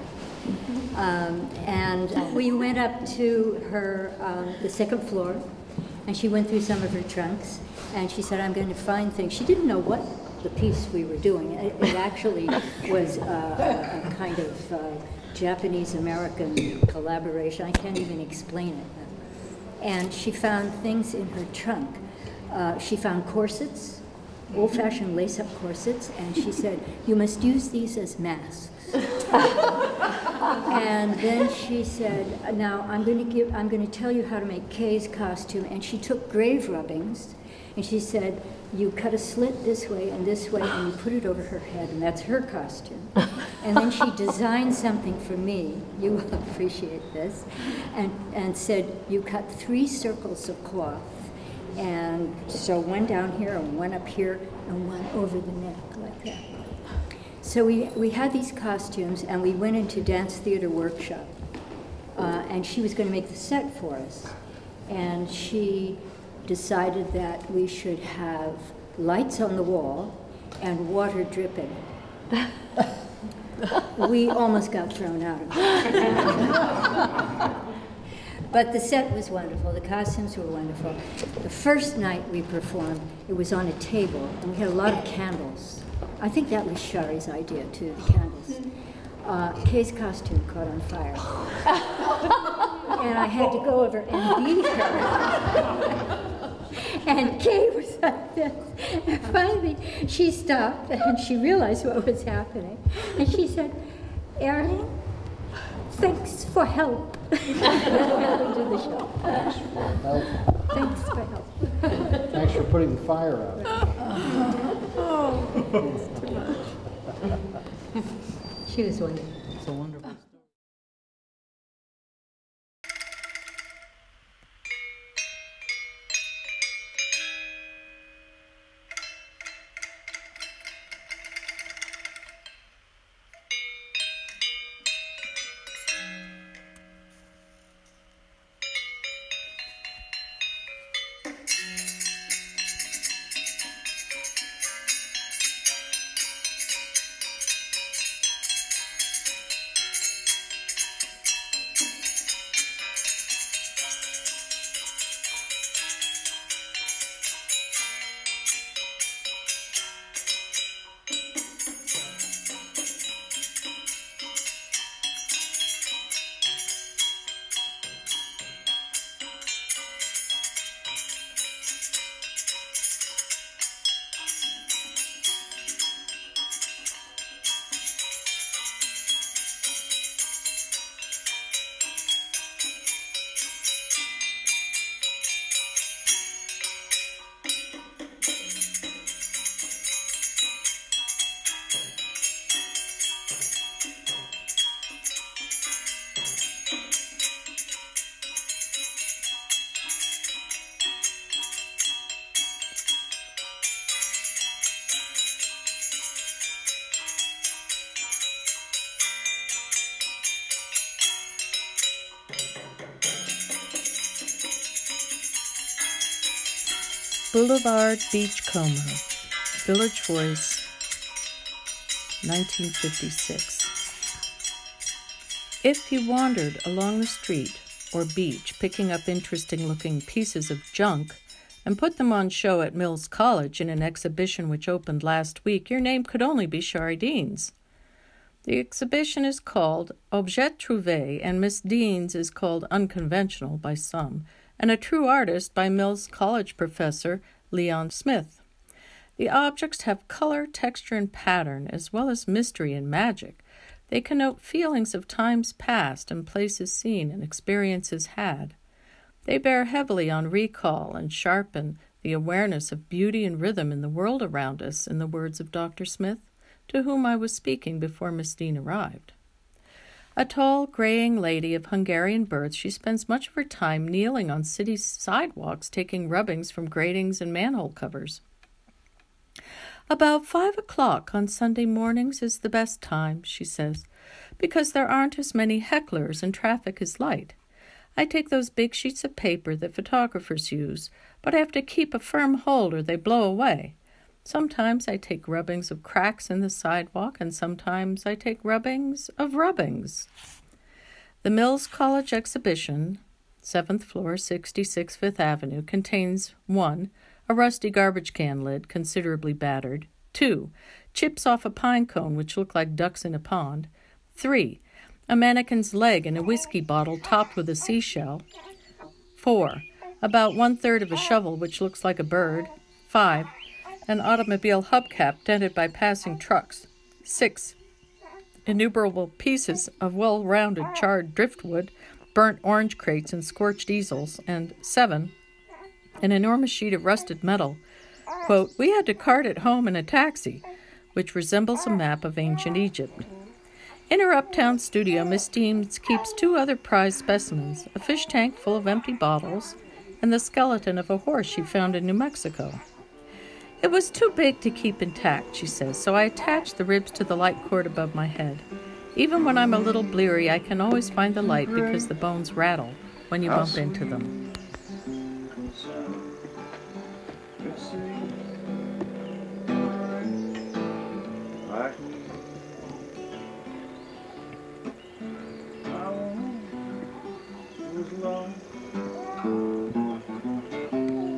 Um, and we went up to her, um, the second floor, and she went through some of her trunks, and she said, I'm going to find things. She didn't know what the piece we were doing. It, it actually was uh, a, a kind of uh, Japanese-American collaboration. I can't even explain it. And she found things in her trunk. Uh, she found corsets, old-fashioned lace-up corsets, and she said, you must use these as masks. and then she said, now I'm going to give, I'm going to tell you how to make Kei's costume. And she took grave rubbings, and she said, you cut a slit this way and this way, and you put it over her head, and that's her costume. And then she designed something for me, you will appreciate this, and, and said, you cut three circles of cloth, and so one down here, and one up here, and one over the neck, like that. So we, we had these costumes, and we went into dance theater workshop. Uh, and she was going to make the set for us. And she decided that we should have lights on the wall and water dripping. we almost got thrown out of it. but the set was wonderful, the costumes were wonderful. The first night we performed, it was on a table, and we had a lot of candles. I think that was Sari's idea too, the candles. Uh, Kei's costume caught on fire. and I had to go over and beat her. and Kay was like this. And finally, she stopped and she realized what was happening. And she said, Erin, thanks for help. do the show. Thanks for help. Thanks for help. Thanks for putting the fire out. Oh, she was wonderful. It's a wonderful Boulevard Beachcomber, Village Voice, 1956. If you wandered along the street or beach picking up interesting looking pieces of junk and put them on show at Mills College in an exhibition which opened last week, your name could only be Sari Dienes. The exhibition is called Objet Trouvé, and Miss Dienes is called Unconventional by some and a true artist by Mills College professor Leon Smith. The objects have color, texture, and pattern, as well as mystery and magic. They connote feelings of times past and places seen and experiences had. They bear heavily on recall and sharpen the awareness of beauty and rhythm in the world around us, in the words of Dr. Smith, to whom I was speaking before Miss Dienes arrived. A tall, graying lady of Hungarian birth, she spends much of her time kneeling on city sidewalks taking rubbings from gratings and manhole covers. About five o'clock on Sunday mornings is the best time, she says, because there aren't as many hecklers and traffic is light. I take those big sheets of paper that photographers use, but I have to keep a firm hold or they blow away. Sometimes I take rubbings of cracks in the sidewalk, and sometimes I take rubbings of rubbings. The Mills College exhibition, 7th floor, 66 Fifth Avenue, contains 1. A rusty garbage can lid, considerably battered. 2. Chips off a pine cone which look like ducks in a pond. 3. A mannequin's leg in a whiskey bottle topped with a seashell. 4. About one third of a shovel which looks like a bird. 5 an automobile hubcap dented by passing trucks. 6. Innumerable pieces of well rounded charred driftwood, burnt orange crates, and scorched easels. And 7. An enormous sheet of rusted metal. Quote, We had to cart it home in a taxi, which resembles a map of ancient Egypt. In her uptown studio, Miss Dienes keeps two other prized specimens a fish tank full of empty bottles and the skeleton of a horse she found in New Mexico. It was too big to keep intact, she says, so I attached the ribs to the light cord above my head. Even when I'm a little bleary, I can always find the light because the bones rattle when you bump into them.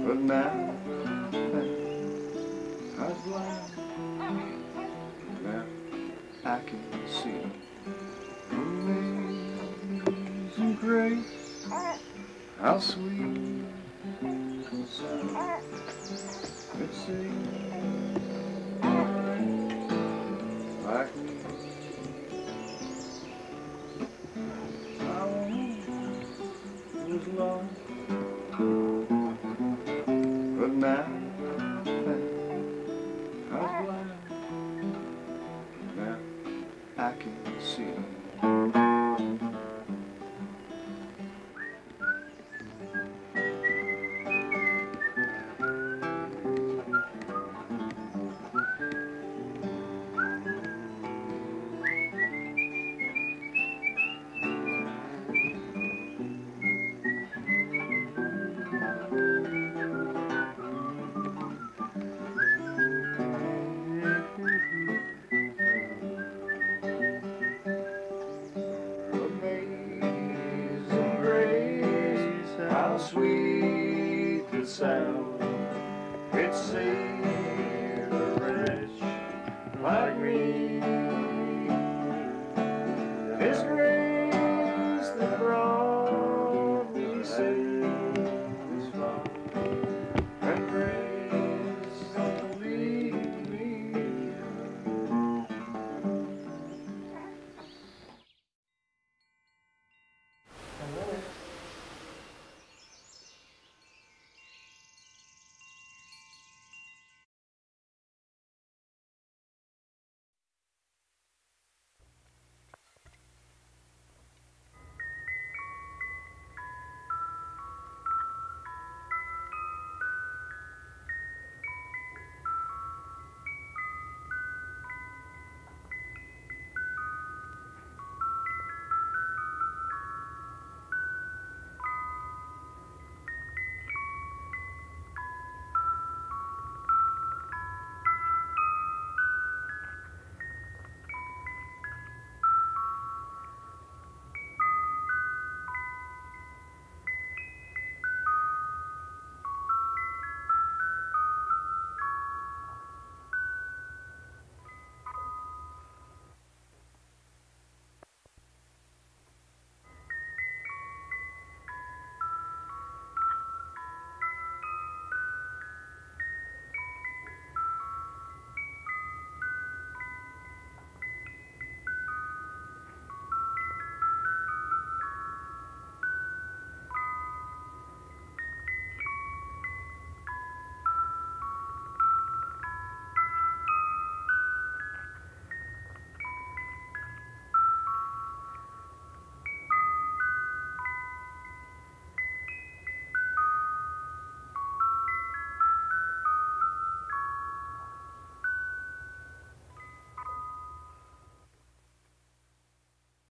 But now, I can see. Amazing grace, how sweet the sound that sings like me. I was lost,